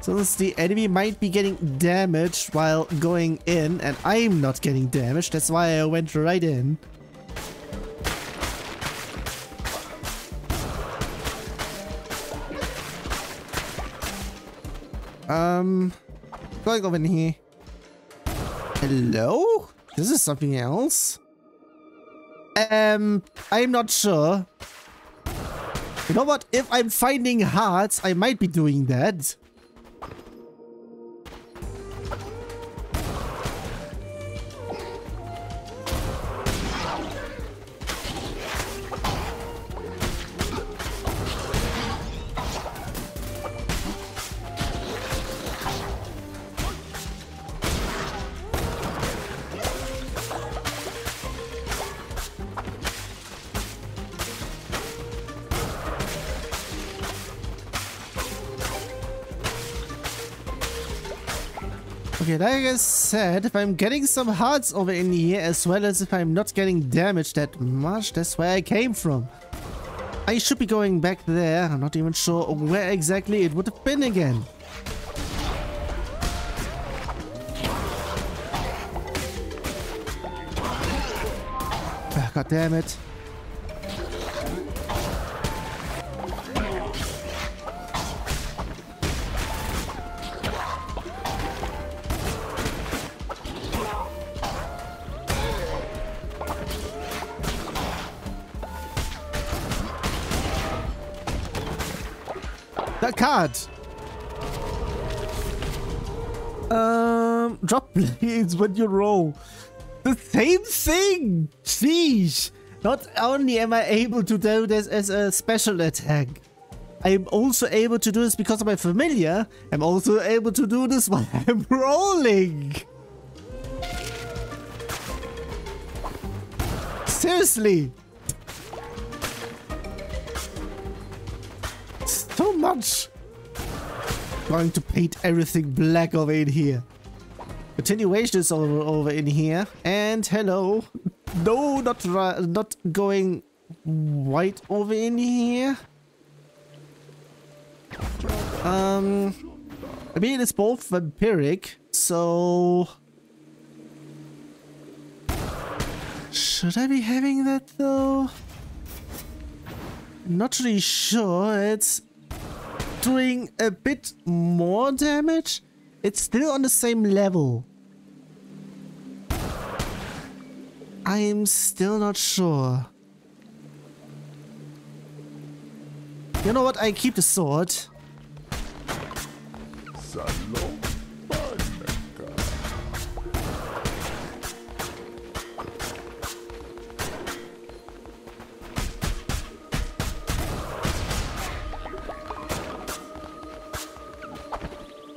since the enemy might be getting damaged while going in and I'm not getting damaged. That's why I went right in. Um, going over here. Hello? This is something else. Um, I'm not sure. You know what? If I'm finding hearts, I might be doing that. Okay, like I said, if I'm getting some hearts over in here, as well as if I'm not getting damaged that much, that's where I came from. I should be going back there. I'm not even sure where exactly it would have been again. Ah, God damn it. That card. Um, drop blades when you roll. The same thing! Sheesh! Not only am I able to do this as a special attack, I am also able to do this because of my familiar. I'm also able to do this while I'm rolling. Seriously. So much. Going to paint everything black over in here. Continuation is over, over in here. And hello. No, not, not going white over in here. Um, I mean, it's both vampiric, so... Should I be having that, though? Not really sure. It's doing a bit more damage. It's still on the same level. I'm still not sure. You know what? I keep the sword.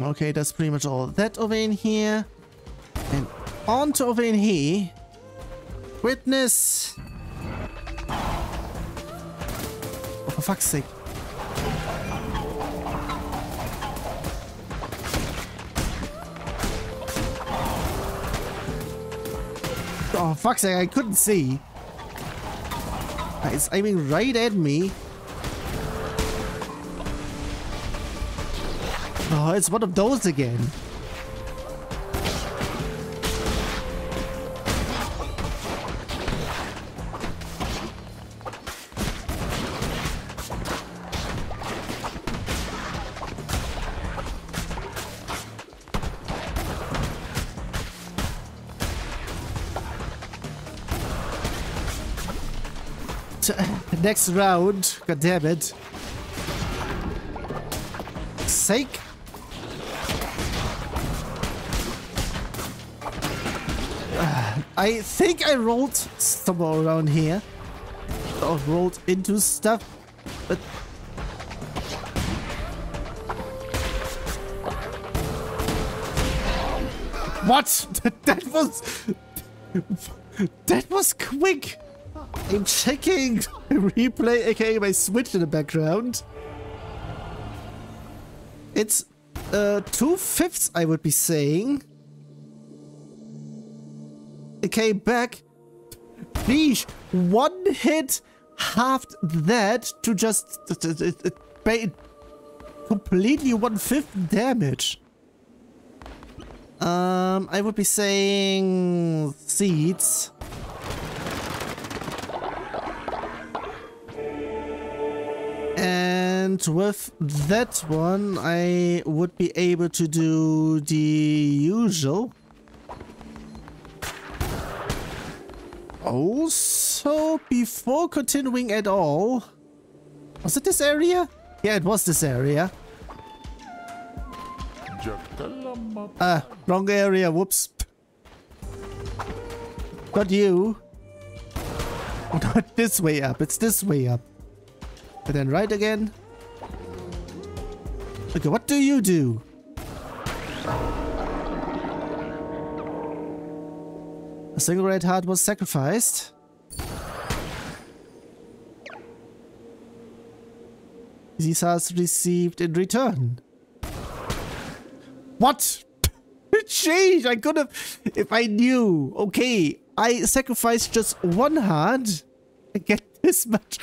Okay, that's pretty much all that over in here. And on to over in here. Witness! Oh, for fuck's sake. Oh, fuck's sake, I couldn't see. It's aiming right at me. Oh, it's one of those again. Next round, god damn it. Sake. I think I rolled somewhere around here. Or rolled into stuff. But... What? that was... That was quick! I'm checking replay, aka my switch in the background. It's uh, two-fifths, I would be saying. Came back. Beesh, one hit halved that to just uh, uh, uh, completely one-fifth damage. Um, I would be saying seeds. And with that one, I would be able to do the usual. Also, before continuing at all... Was it this area? Yeah, it was this area. Ah, wrong area, whoops. Not you. Not this way up, it's this way up. And then right again. Okay, what do you do? A single red heart was sacrificed. These hearts received in return. What? Change! I could have... If I knew. Okay, I sacrificed just one heart. I get this much.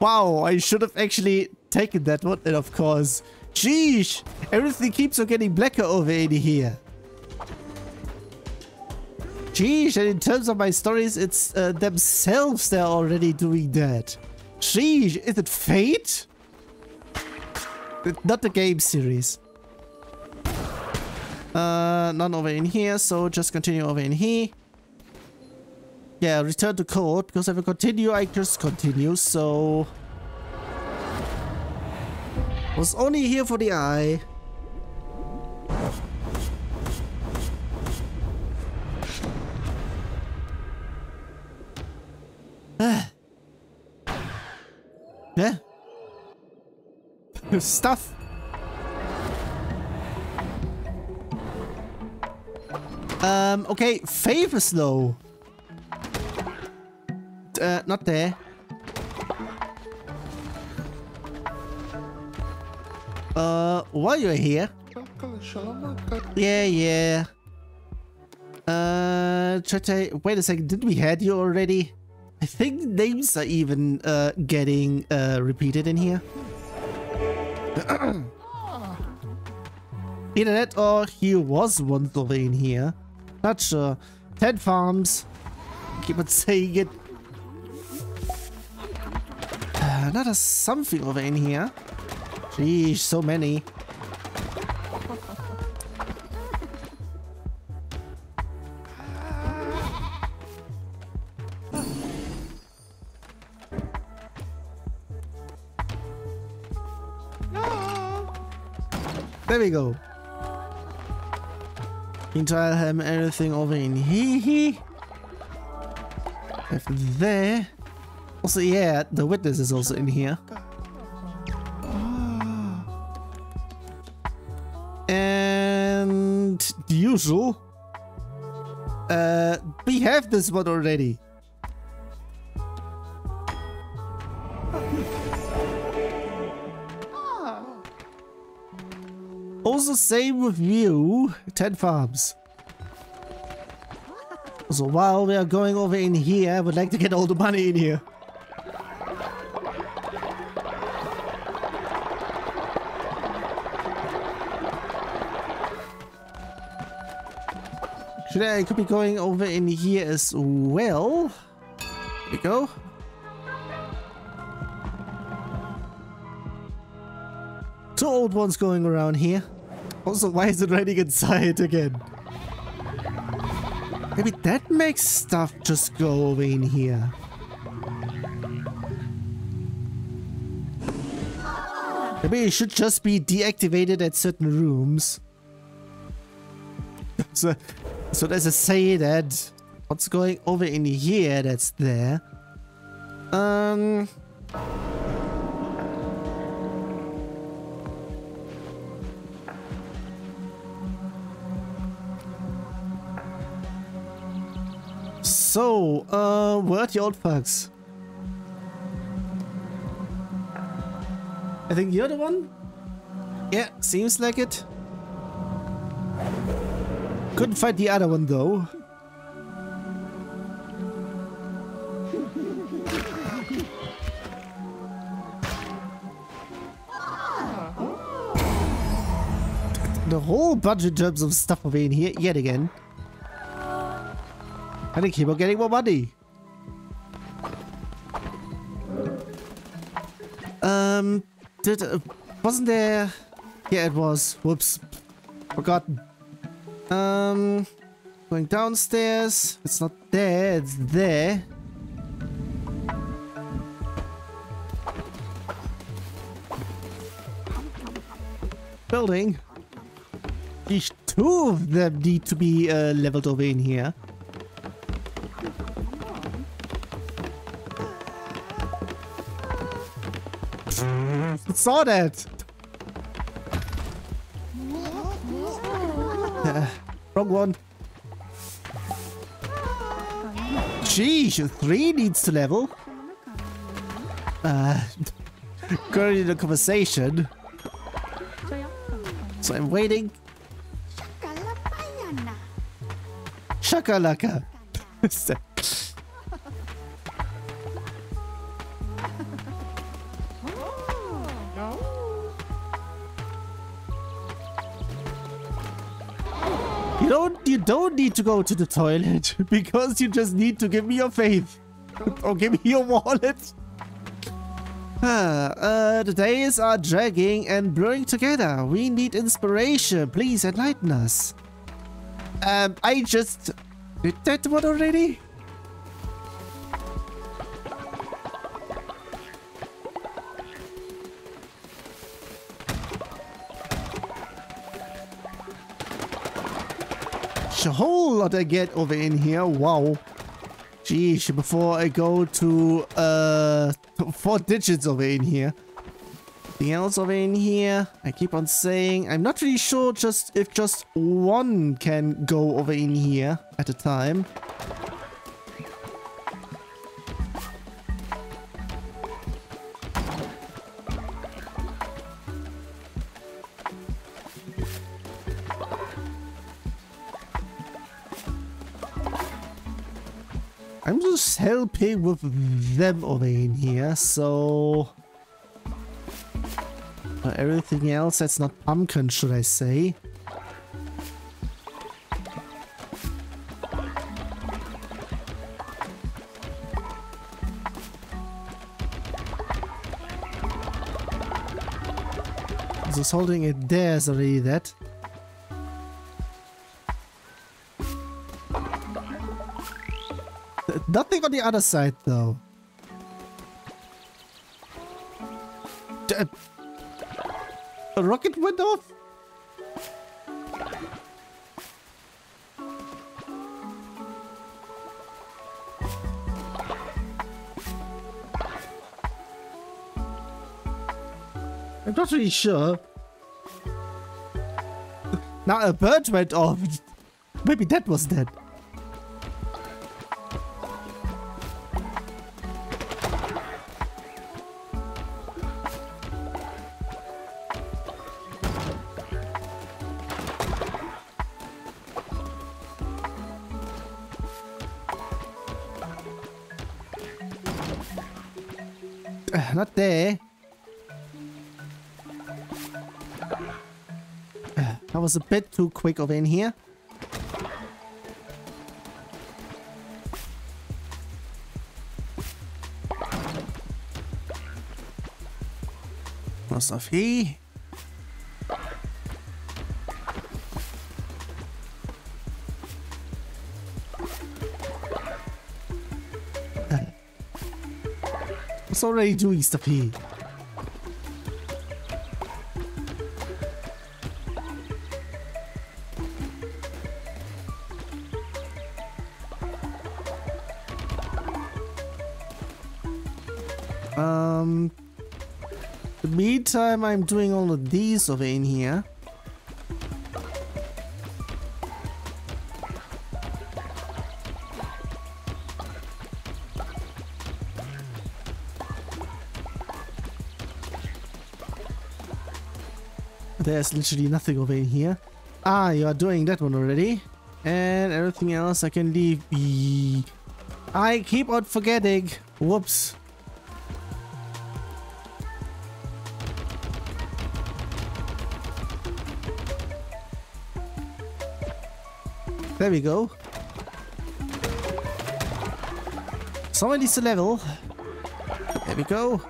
Wow, I should have actually taken that one, and of course. Jeez, everything keeps on getting blacker over in here. Jeez, and in terms of my stories, it's uh, themselves they're already doing that. Jeez, is it fate? Not the game series. Uh, none over in here, so just continue over in here. Yeah, return to code, because if I continue, I just continue, so... Was only here for the eye. Stuff. Um, okay, favor slow. Uh, not there. Uh, while you're here. Yeah, yeah. Uh, to, wait a second, did we had you already? I think names are even uh, getting uh, repeated in here. That or he was once in here. Not sure. Ten farms. Keep on saying it. Uh, another something over in here. Geez, so many. There we go. Meantime, I have everything over in here. Have there. Also, yeah, the witness is also in here. And the usual. Uh, we have this one already. Also same with you, 10 farms. So while we are going over in here, I would like to get all the money in here. Should I could be going over in here as well. There we go. Two old ones going around here. Also, why is it raining inside again? Maybe that makes stuff just go over in here. Maybe it should just be deactivated at certain rooms. so, so does it say that what's going over in here that's there? Um... So, uh, where are the old fucks? I think you're the one? Yeah, seems like it. Couldn't find the other one though. The whole bunch of terms of stuff over in here yet again. And they keep on getting more money. Um, did, uh, wasn't there... Yeah, it was. Whoops. Forgotten. Um, going downstairs. It's not there, it's there. Building. These two of them need to be uh, leveled over in here. Saw that. Uh, wrong one. Sheesh, three needs to level. Uh, currently in a conversation. So I'm waiting. Shakalaka. You don't need to go to the toilet because you just need to give me your faith. or give me your wallet. uh, the days are dragging and blurring together. We need inspiration. Please enlighten us. Um, I just did that one already? A whole lot I get over in here. Wow. Geez, before I go to, uh, four digits over in here. Anything else over in here? I keep on saying I'm not really sure just if just one can go over in here at a time. I'm just helping with them over in here, so... But everything else that's not pumpkin, should I say. Just holding it there is already that. Nothing on the other side, though. D uh, a rocket went off? I'm not really sure. Now a bird went off. Maybe that was dead. There. That was a bit too quick over in here. Most of he. Already doing stuff here. Um, the meantime, I'm doing all of these over in here. There's literally nothing over in here. Ah, you are doing that one already. And everything else I can leave. I keep on forgetting. Whoops. There we go. Someone needs to level. There we go.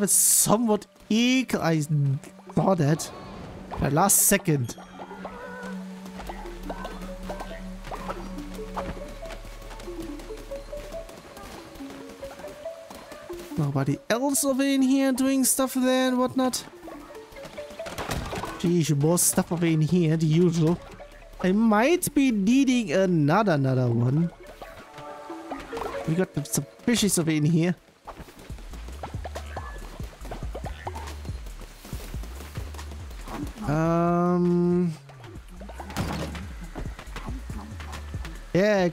Have somewhat equal. I saw that. My last second. Nobody else over in here doing stuff there and whatnot? Geez, more stuff over in here, the usual. I might be needing another, another one. We got some fishes over in here.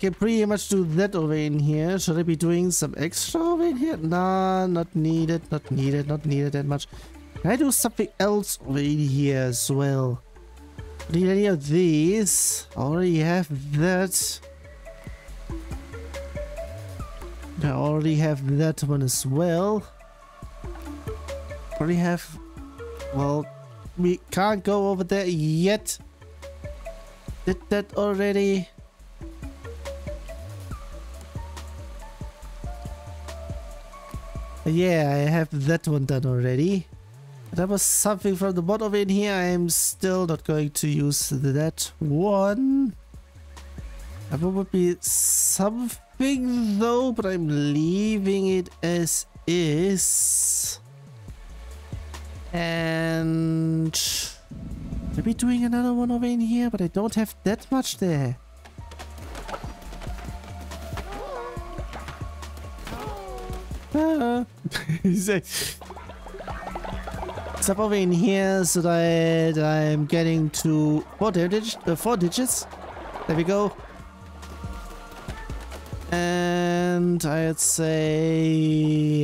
Can pretty much do that over in here. Should I be doing some extra over in here? Nah, not needed, not needed, not needed that much. Can I do something else over in here as well? Need any of these? Already have that. I already have that one as well. Already have... Well, we can't go over there yet. Did that already. Yeah, I have that one done already. That was something from the bottom in here. I am still not going to use that one. That would be something though, but I'm leaving it as is. And maybe doing another one over in here, but I don't have that much there. Uh, Stop over in here so that I'm getting to four, digits. uh, four digits. There we go. And I'd say,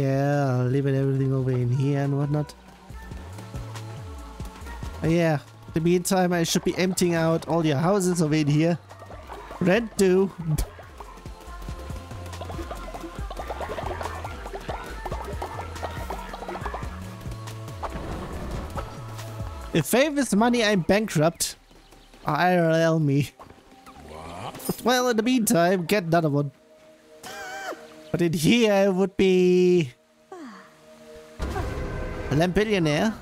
yeah, leave it everything over in here and whatnot. But yeah, in the meantime, I should be emptying out all your houses over in here. Rent due. If fame is money, I'm bankrupt. IRL me. Well, in the meantime, get another one. But in here, it would be... A Lampillionaire.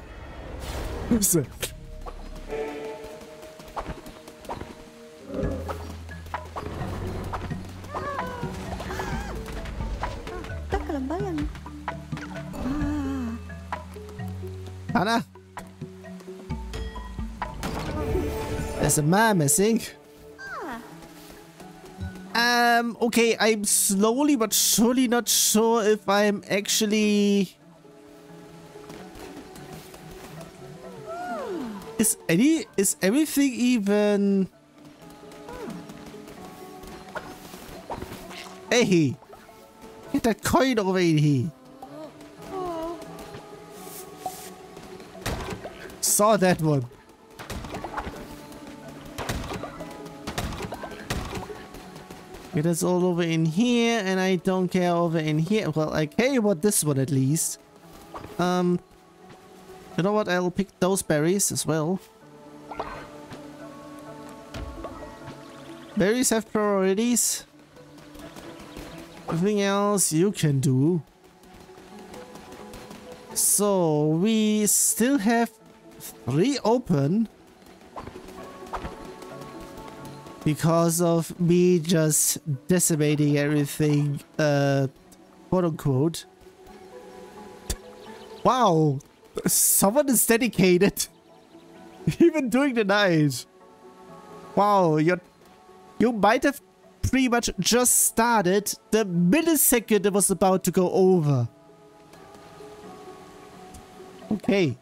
Teka lang ba yan? Ah, Anna? There's a man missing. Um, okay, I'm slowly but surely not sure if I'm actually... Is any... Is everything even... Hey! Get that coin over in here! Saw that one. It is all over in here, and I don't care over in here. Well, I care about this one at least. Um, you know what? I'll pick those berries as well. Berries have priorities. Everything else you can do. So, we still have three open. Because of me just decimating everything, uh, quote unquote. Wow, someone is dedicated. Even during the night. Wow, you you might have pretty much just started the millisecond it was about to go over. Okay.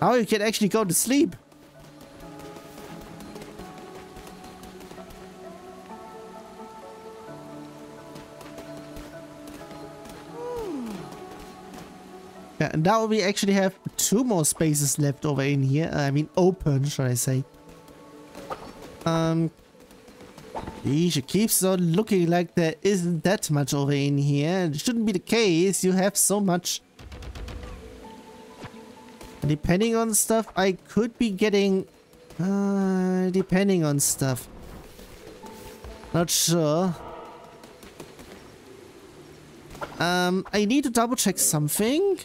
Now you can actually go to sleep. And now we actually have two more spaces left over in here. I mean, open, should I say. Um, keeps on looking like there isn't that much over in here. It shouldn't be the case. You have so much. Depending on stuff, I could be getting... Uh, depending on stuff. Not sure. Um, I need to double check something.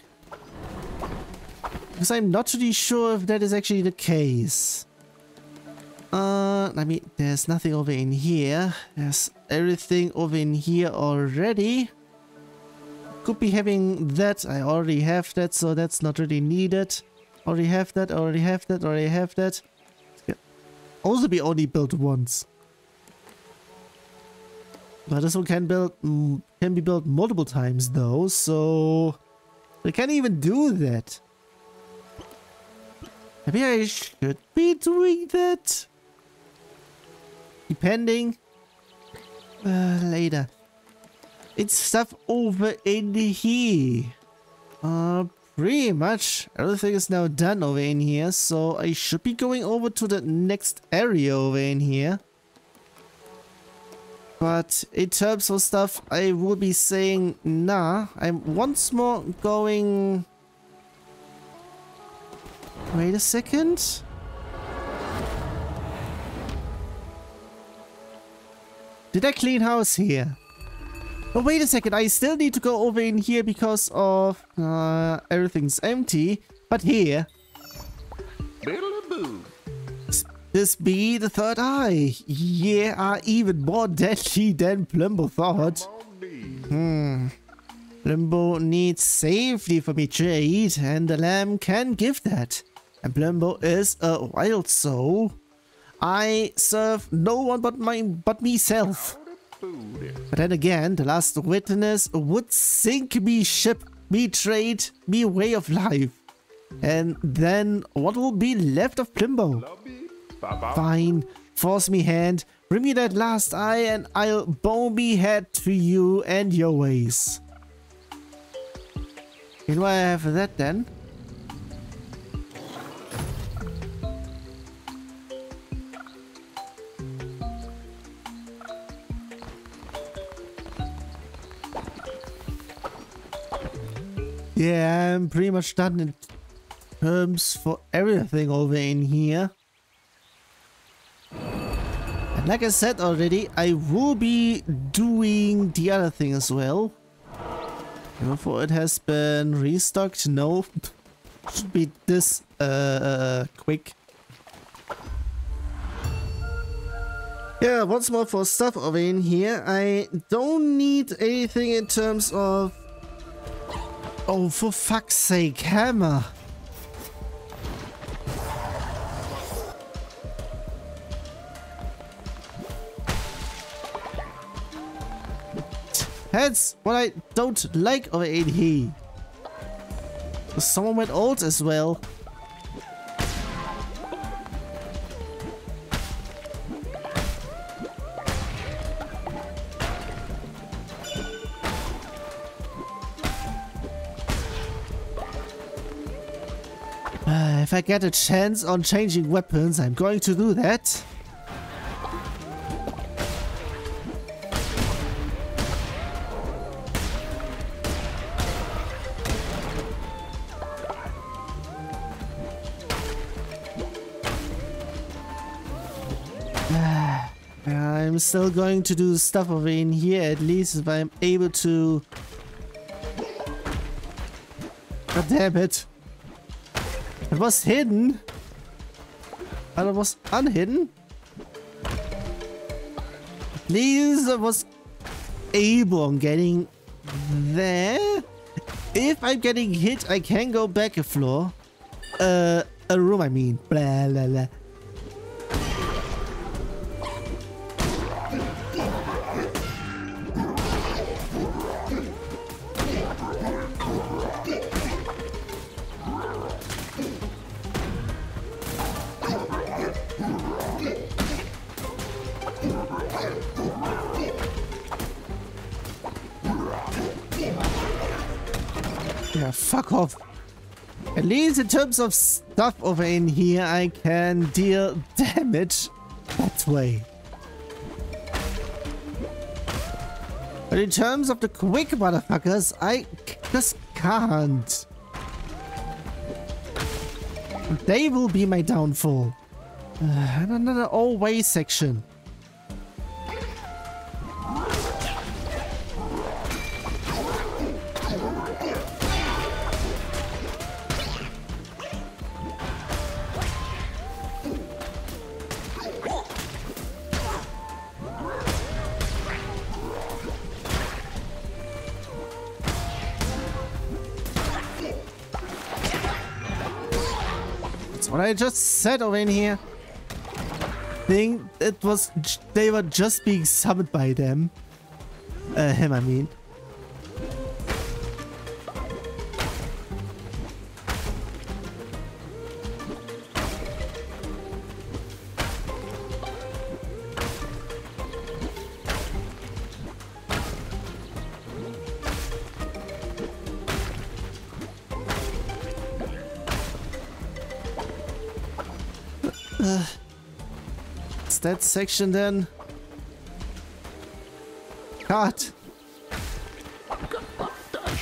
Because I'm not really sure if that is actually the case. Uh, I mean, there's nothing over in here. There's everything over in here already. Could be having that. I already have that, so that's not really needed. Already have that, already have that, already have that. Also be only built once. But this one can build can be built multiple times though, so we can't even do that. Maybe I should be doing that. Depending. Uh, later. It's stuff over in here. Uh, pretty much everything is now done over in here. So I should be going over to the next area over in here. But in terms of stuff, I will be saying, nah, I'm once more going Wait a second. Did I clean house here? Oh, wait a second. I still need to go over in here because of uh, everything's empty. But here, this be the third eye. Yeah, are even more deadly than Plimbo thought. Hmm. Plimbo needs safety for me trade, and the lamb can give that. And Plimbo is a wild soul. I serve no one but my but myself. But then again, the last witness would sink me ship, me trade, me way of life. And then what will be left of Plimbo? Fine, force me hand, bring me that last eye and I'll bow me head to you and your ways. Can I have that then? Yeah, I'm pretty much done in terms for everything over in here. And like I said already, I will be doing the other thing as well. Before it has been restocked, no. Should be this uh, uh, quick. Yeah, once more for stuff over in here. I don't need anything in terms of... Oh, for fuck's sake, hammer. That's what I don't like over in here. Someone went old as well. If I get a chance on changing weapons, I'm going to do that. I'm still going to do stuff over in here at least if I'm able to... God damn it. It was hidden. And it was unhidden. At I was able on getting there. If I'm getting hit, I can go back a floor. Uh, a room, I mean. Blah, blah, blah. At least in terms of stuff over in here, I can deal damage that way. But in terms of the quick motherfuckers, I just can't. They will be my downfall. Uh, and another all-way section. I just said over in here. Thing it was they were just being summoned by them. Uh, him, I mean. Section then. God.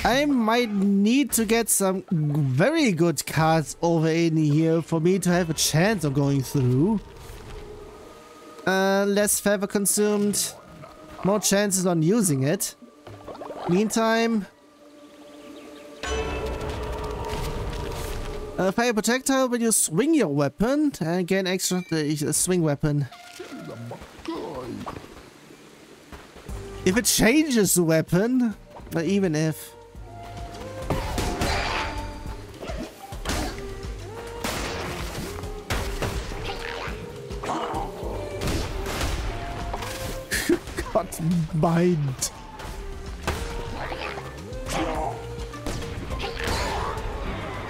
I might need to get some very good cards over in here for me to have a chance of going through. Uh, less feather consumed. More chances on using it. Meantime... Uh, fire projectile when you swing your weapon and gain extra uh, swing weapon. If it changes the weapon, uh, even if... Got mind.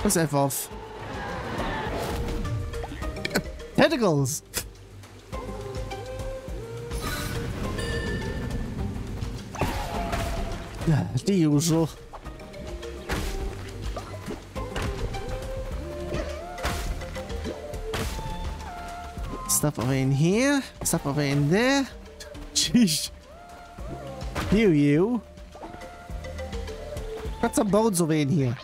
Let's F off. Tentacles! The. Stuff over in here, stuff over in there. Jeez. You, you. Got some bones over in here.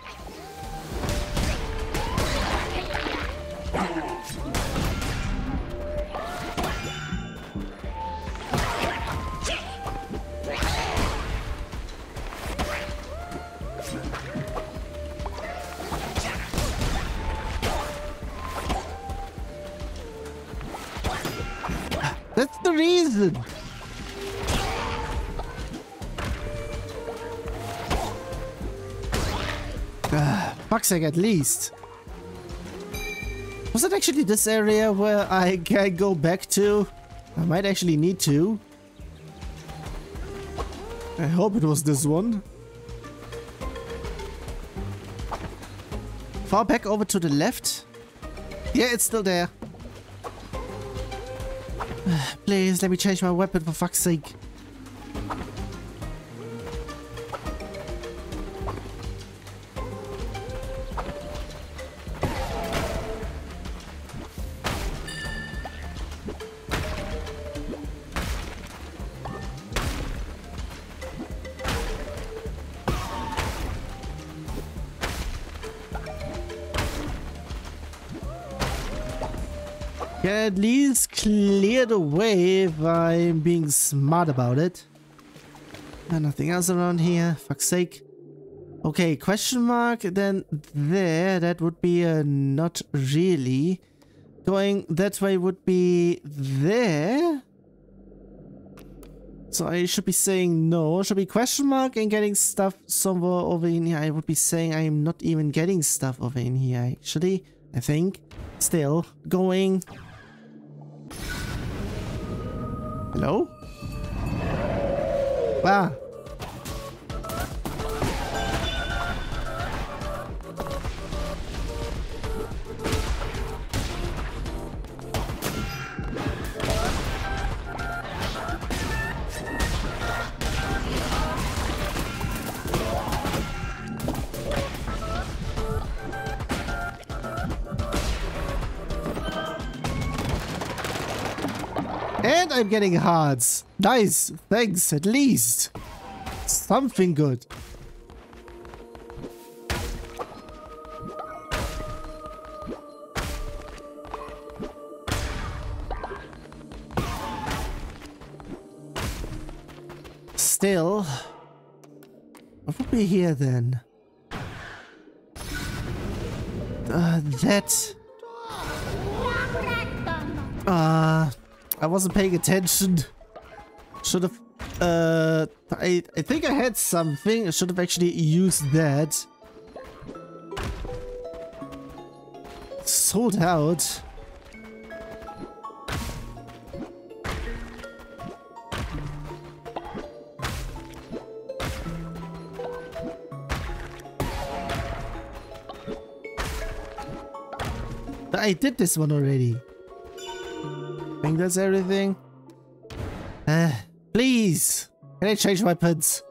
At least. Was it actually this area where I can go back to? I might actually need to. I hope it was this one. Far back over to the left. Yeah, it's still there. Please, let me change my weapon for fuck's sake. Being smart about it. And nothing else around here, fuck's sake. Okay, question mark, then there, that would be a not really. Going that way would be there. So I should be saying no. Should be question mark and getting stuff somewhere over in here. I would be saying I'm not even getting stuff over in here actually. I think. Still going Hello? Wow. I'm getting hearts. Nice. Thanks, at least. Something good. Still, what would be here then? Uh, that... Uh... I wasn't paying attention. Should have... Uh, I, I think I had something. I should have actually used that. Sold out. I did this one already think that's everything. Uh, please! Can I change my weapons?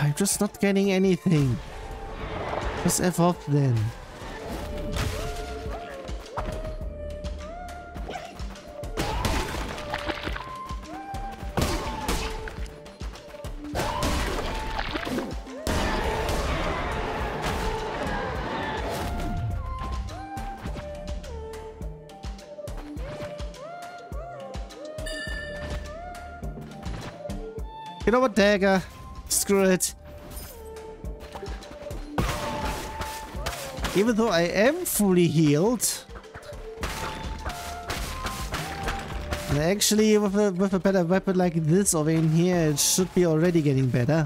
I'm just not getting anything. Just F off then. Dagger? Screw it. Even though I am fully healed. And actually, with a, with a better weapon like this over in here, it should be already getting better.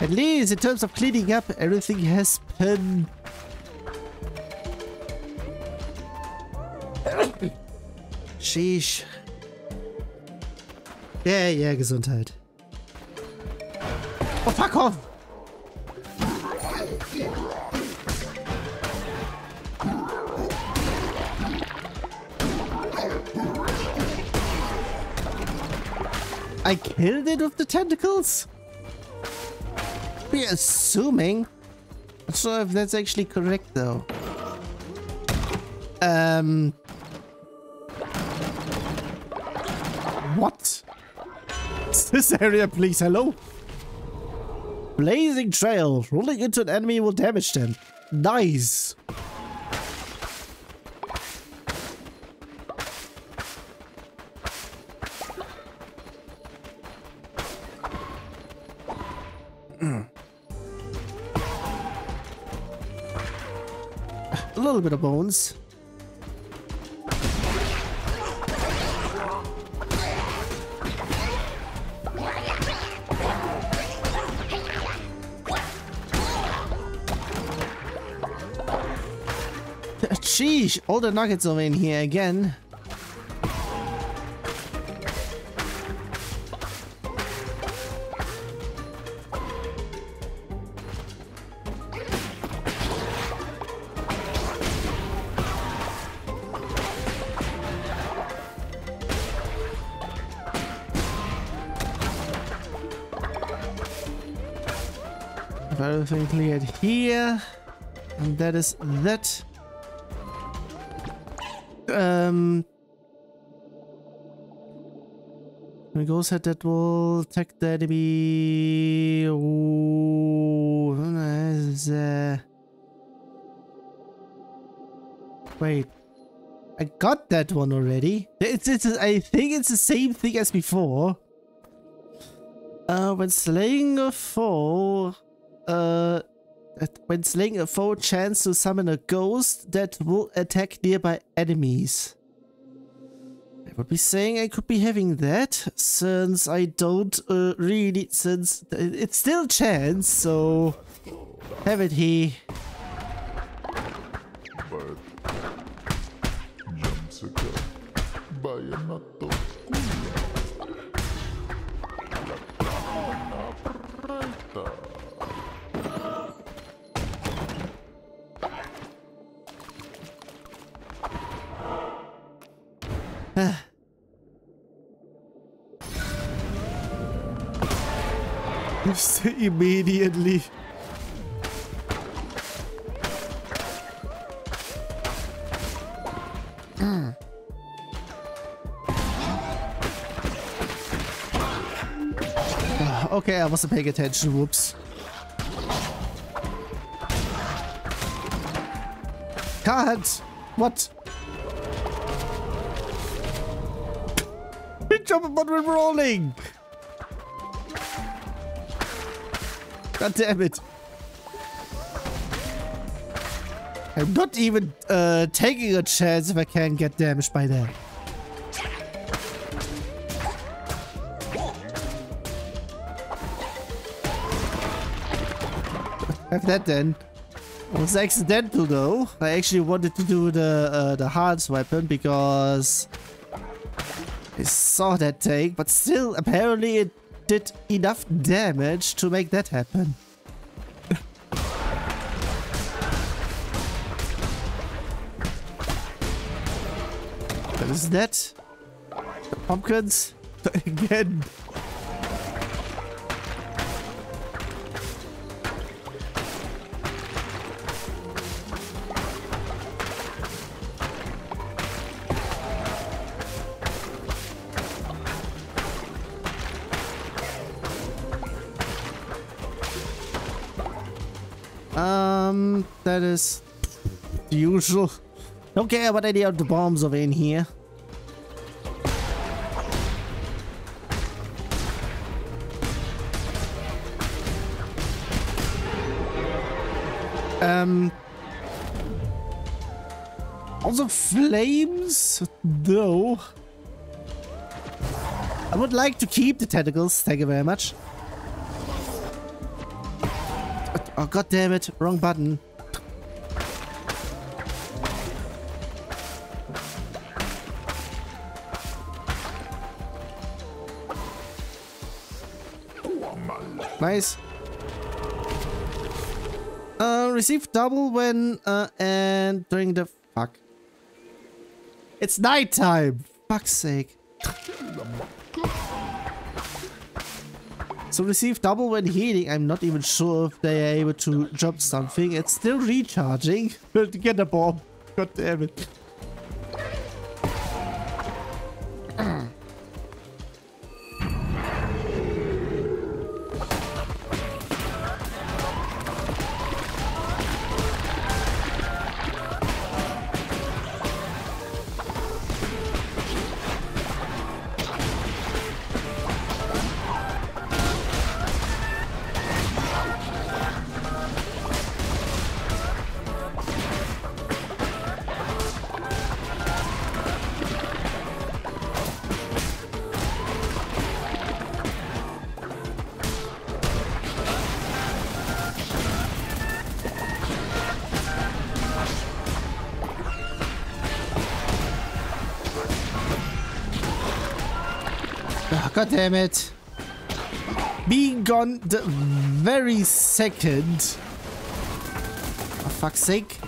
At least in terms of cleaning up, everything has been... Sheesh. Yeah, yeah, Gesundheit. Oh, fuck off! I killed it with the tentacles? We're assuming. Not sure if that's actually correct though. Um. What? Is this area, please? Hello? Blazing trail. Rolling into an enemy will damage them. Nice. A little bit of bones. Sheesh, all the nuggets over in here again. Everything cleared here. And that is that. Um. We go said that will attack the enemy. Ooh, nice, uh, Wait. I got that one already. It's, it's, I think it's the same thing as before. Uh, when slaying a foe, uh, when slaying a foe, chance to summon a ghost that will attack nearby enemies. I would be saying I could be having that, since I don't uh, really, since it's still chance, so have it here. Immediately. Okay, I wasn't paying attention. Whoops. Can't. What? Jump but we're rolling. God damn it. I'm not even uh, taking a chance if I can get damaged by that. Have that then. It was accidental though. I actually wanted to do the uh, the hard weapon because I saw that tank, but still apparently it did enough damage to make that happen. What is that? The pumpkins? Again. that is the usual. Don't care about any of the bombs over in here. Um. Also flames, though. I would like to keep the tentacles. Thank you very much. Oh, god damn it. Wrong button. Nice. Uh, receive double when, uh, and during the... Fuck. It's nighttime! Fuck's sake. So receive double when healing. I'm not even sure if they are able to drop something. It's still recharging. Get a bomb. God damn it. Damn it. Be gone the very second. For fuck's sake.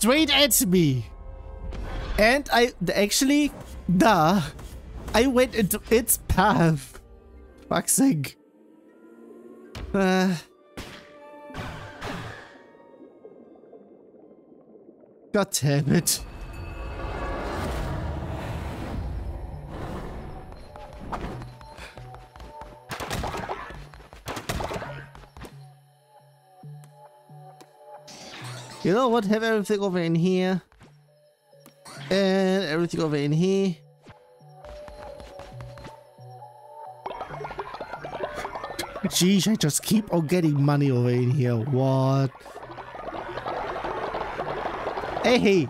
Straight at me. And I actually, duh, I went into its path. Fuck's sake. Uh, God damn it. You know what? Have everything over in here. And everything over in here. Geez, I just keep on getting money over in here. What? Hey!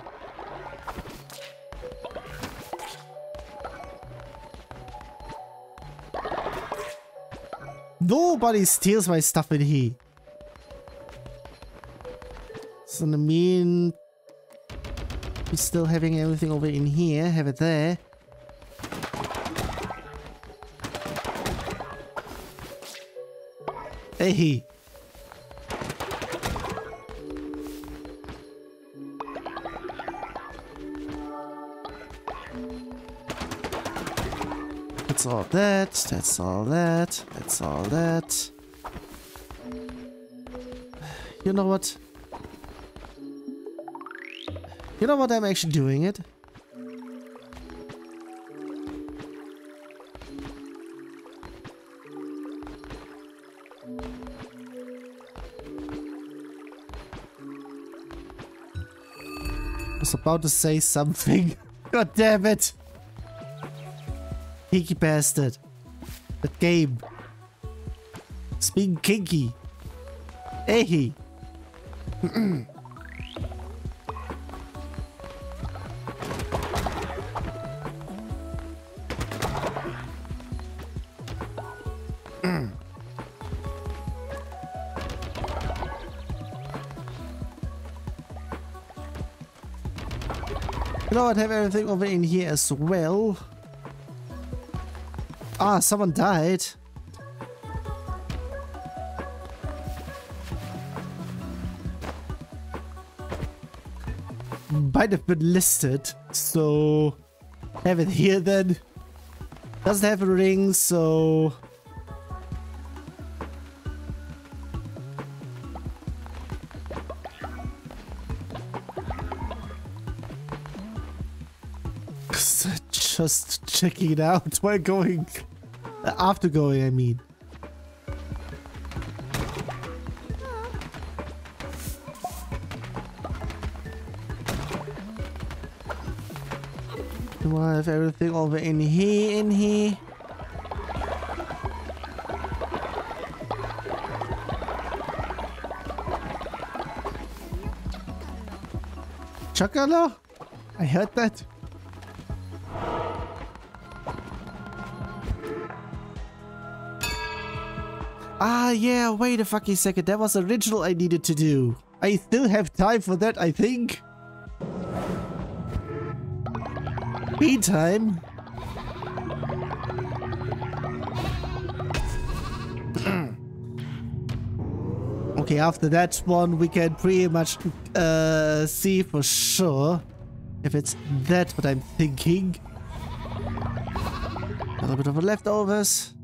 Nobody steals my stuff in here. So I mean, we're still having everything over in here, have it there. Hey! That's all that, that's all that, that's all that. You know what? You know what? I'm actually doing it. I was about to say something. God damn it. Kinky bastard. That game. Speaking kinky. Hey. know I'd Have everything over in here as well. Ah, someone died. Might have been listed, so have it here then. Doesn't have a ring, so just checking it out while going. After going, I mean. Do I have everything over in here, in here? Chocolo? I heard that. Ah, yeah, wait a fucking second. That was a ritual I needed to do. I still have time for that, I think. Meantime... okay, after that one, we can pretty much uh, see for sure if it's that what I'm thinking. A little bit of leftovers.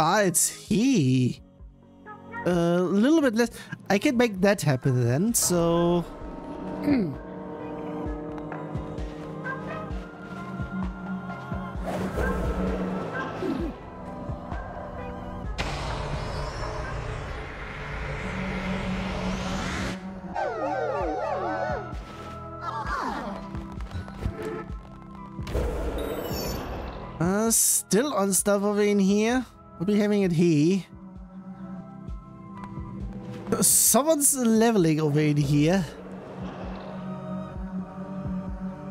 Ah, it's he. A uh, little bit less. I can make that happen then, so... Uh, still on stuff over in here. We'll be having it here. Someone's leveling over in here.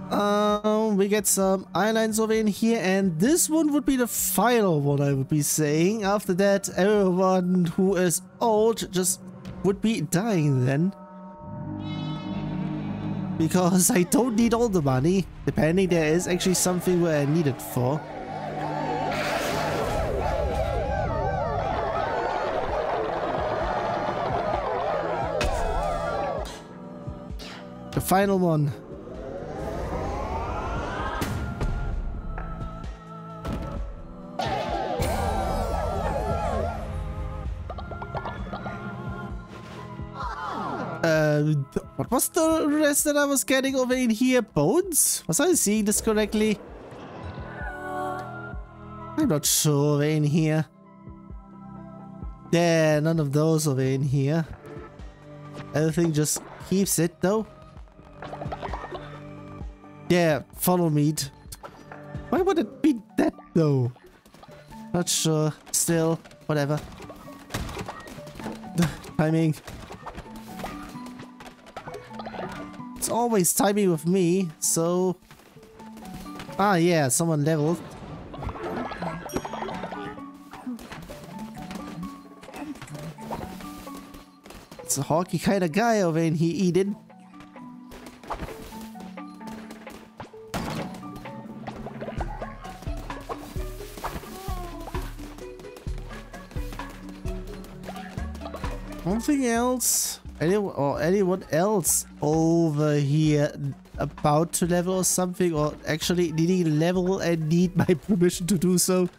Um, we get some islands over in here, and this one would be the final one, I would be saying. After that, everyone who is old just would be dying then. Because I don't need all the money, depending there is actually something where I need it for. Final one. Uh, what was the rest that I was getting over in here? Bones? Was I seeing this correctly? I'm not sure over in here. Yeah, none of those over in here. Everything just keeps it though. Yeah, follow me. Why would it be that though? Not sure. Still, whatever. Timing. It's always timing with me, so... Ah yeah, someone leveled. It's a hawky kind of guy over in here eating. Something else? Anyone or anyone else over here about to level or something or actually needing level and need my permission to do so?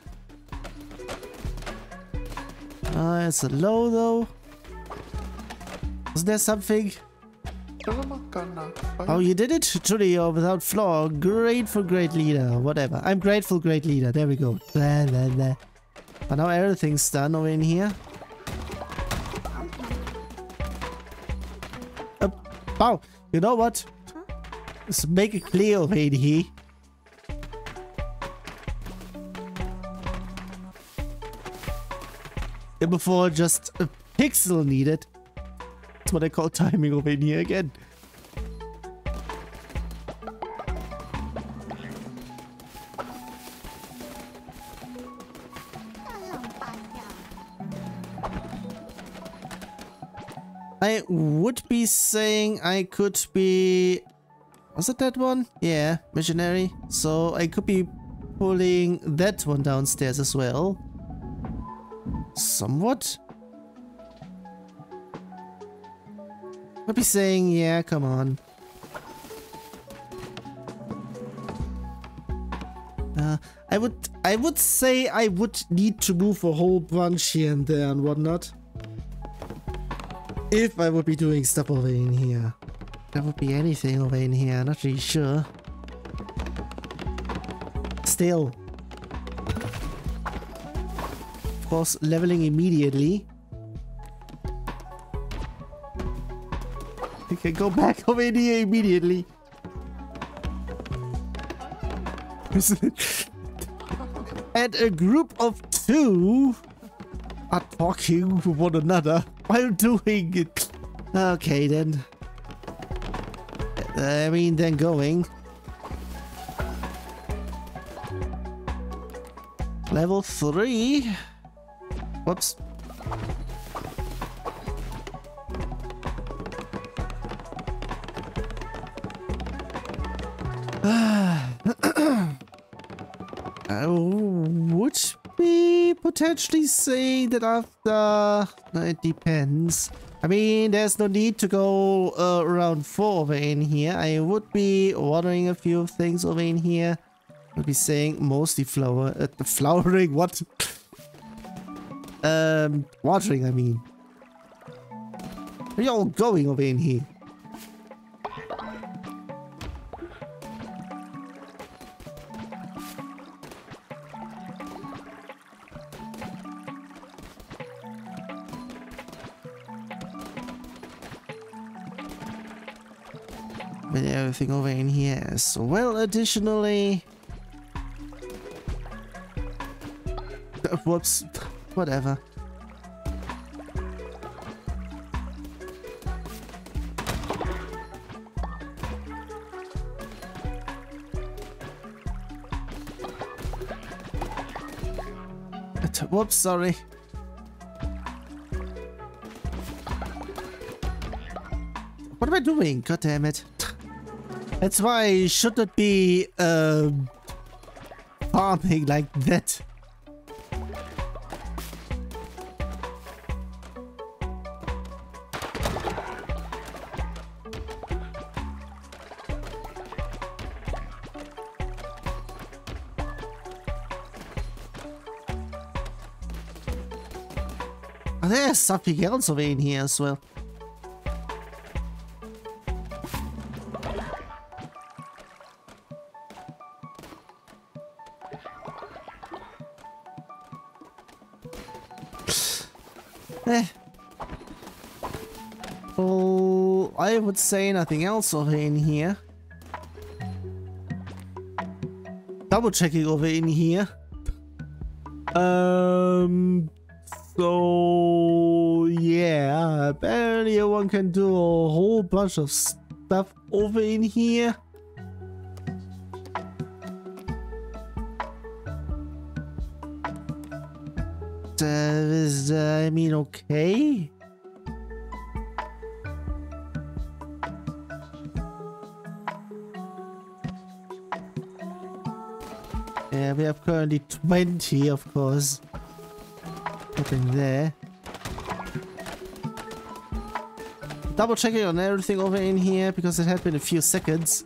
Uh, it's a low though. Was there something? Oh, you did it? Truly, or without flaw. Grateful, great leader. Whatever. I'm grateful, great leader. There we go. Blah, blah, blah. But now everything's done over in here. Wow. You know what? Let's make it clear. And before just a pixel needed. That's what I call timing over here again. Would be saying I could be... Was it that one? Yeah, missionary. So I could be pulling that one downstairs as well. Somewhat? I'd be saying, yeah, come on. Uh, I would, I would say I would need to move a whole bunch here and there and whatnot. If I would be doing stuff over in here. There would be anything over in here, not really sure. Still. Of course, leveling immediately. We can go back over in here immediately. and a group of two are talking to one another while doing it. Okay then. I mean, then going. Level 3. Whoops. Potentially say that after... It depends. I mean, there's no need to go uh, around 4 over in here. I would be watering a few things over in here. I'd be saying mostly flower... Uh, flowering, what? um, watering, I mean. Where are you all going over in here? Everything over in here as well. Additionally whoops whatever. Whoops sorry. What am I doing? God damn it that's why I shouldn't be um, farming like that. There's something else over in here as well. Say nothing else over in here. Double checking over in here. Um, so yeah, apparently one can do a whole bunch of stuff over in here. Uh, is, uh, I mean, okay. We have currently 20, of course. Nothing there. Double checking on everything over in here because it had been a few seconds.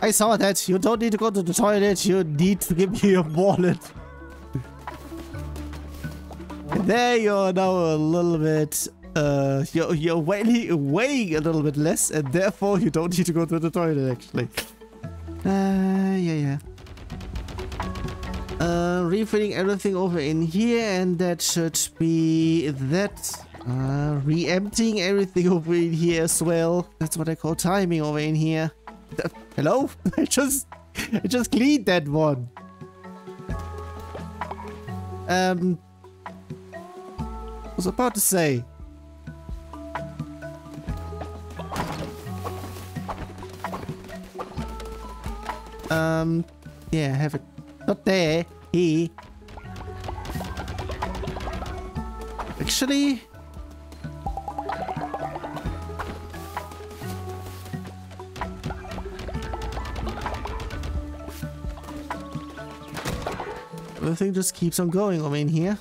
I saw that. You don't need to go to the toilet. You need to give me your wallet. there you're now a little bit... Uh, you're, you're weighing, weighing a little bit less and therefore you don't need to go to the toilet actually. Uh, yeah, yeah. Uh, refilling everything over in here and that should be that. Uh, re-emptying everything over in here as well. That's what I call timing over in here. Uh, hello? I just, I just cleaned that one. Um, was about to say. Um, yeah, have it. Not there. He. Actually. Everything just keeps on going over in here.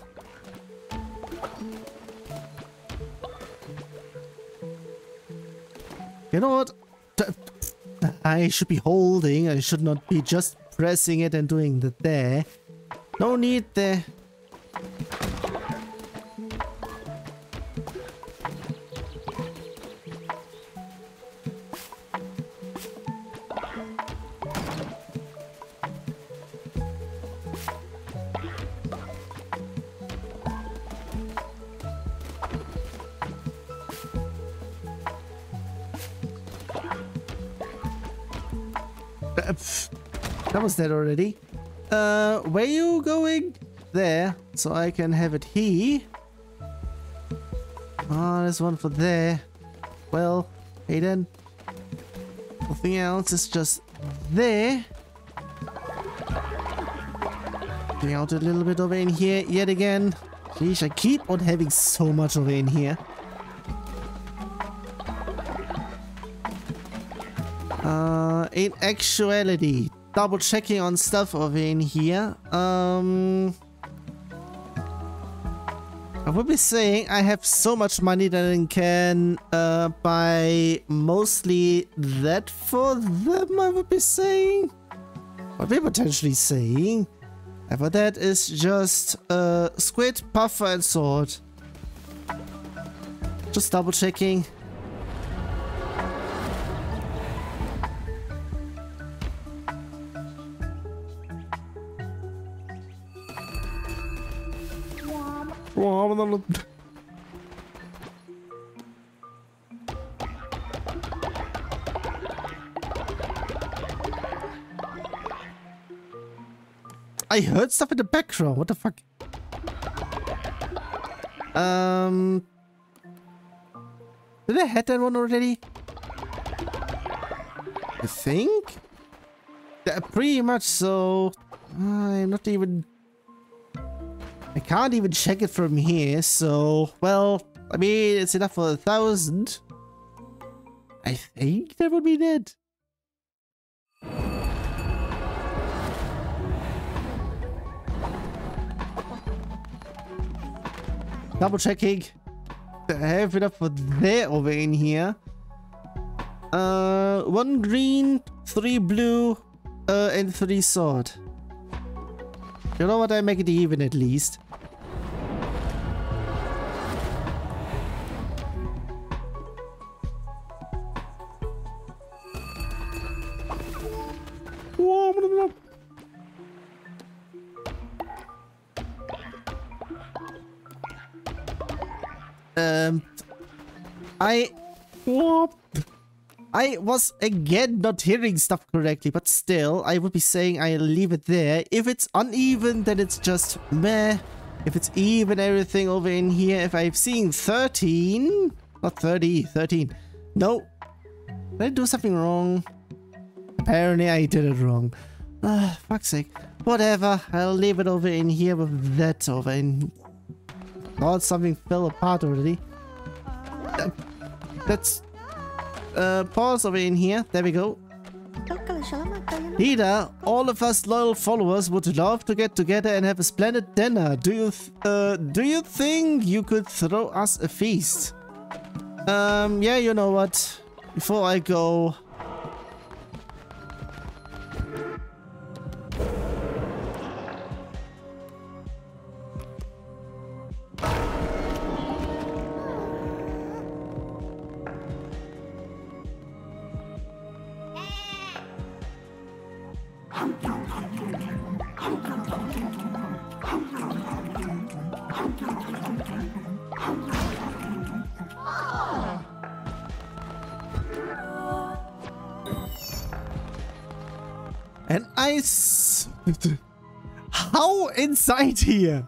You know what? I should be holding. I should not be just pressing it and doing that there. No need there. Was that already. Uh, where you going? There, so I can have it here. Oh, there's one for there. Well, hey then. Nothing else is just there. Getting out a little bit over in here yet again. Sheesh, I keep on having so much over in here. Uh, in actuality, double checking on stuff over in here. Um, I would be saying I have so much money that I can uh, buy mostly that for them, I would be saying. What we're potentially saying. For that is just uh, squid, puffer, and sword. Just double checking. I heard stuff in the background. What the fuck? Um. Did I had that one already? I think? Yeah, pretty much so. I'm not even... I can't even check it from here, so... Well, I mean, it's enough for a thousand. I think that would be it. Double checking. I have enough for there over in here. Uh, one green, three blue, uh, and three sword. You know what? I make it even at least. Um, I, I was again not hearing stuff correctly, but still, I would be saying I leave it there. If it's uneven, then it's just meh. If it's even everything over in here, if I've seen 13, not 30, 13. No. Did I do something wrong? Apparently I did it wrong. Ah, fuck's sake. Whatever, I'll leave it over in here with that over in Oh, something fell apart already. Let's uh, pause over in here. There we go. Peter, all of us loyal followers would love to get together and have a splendid dinner. Do you uh, do you think you could throw us a feast? Um, yeah, you know what? Before I go, inside here?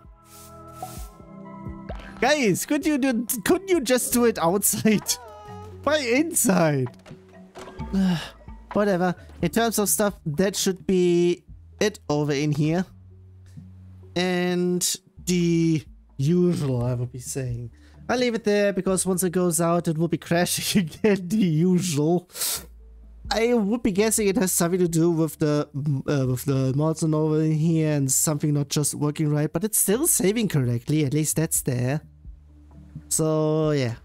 Guys, could you do, couldn't you just do it outside? Why inside? Whatever. In terms of stuff, that should be it over in here. And the usual, I would be saying. I'll leave it there because once it goes out, it will be crashing again, the usual. I would be guessing it has something to do with the uh, with the mods and over here and something not just working right, but it's still saving correctly. At least that's there. So yeah,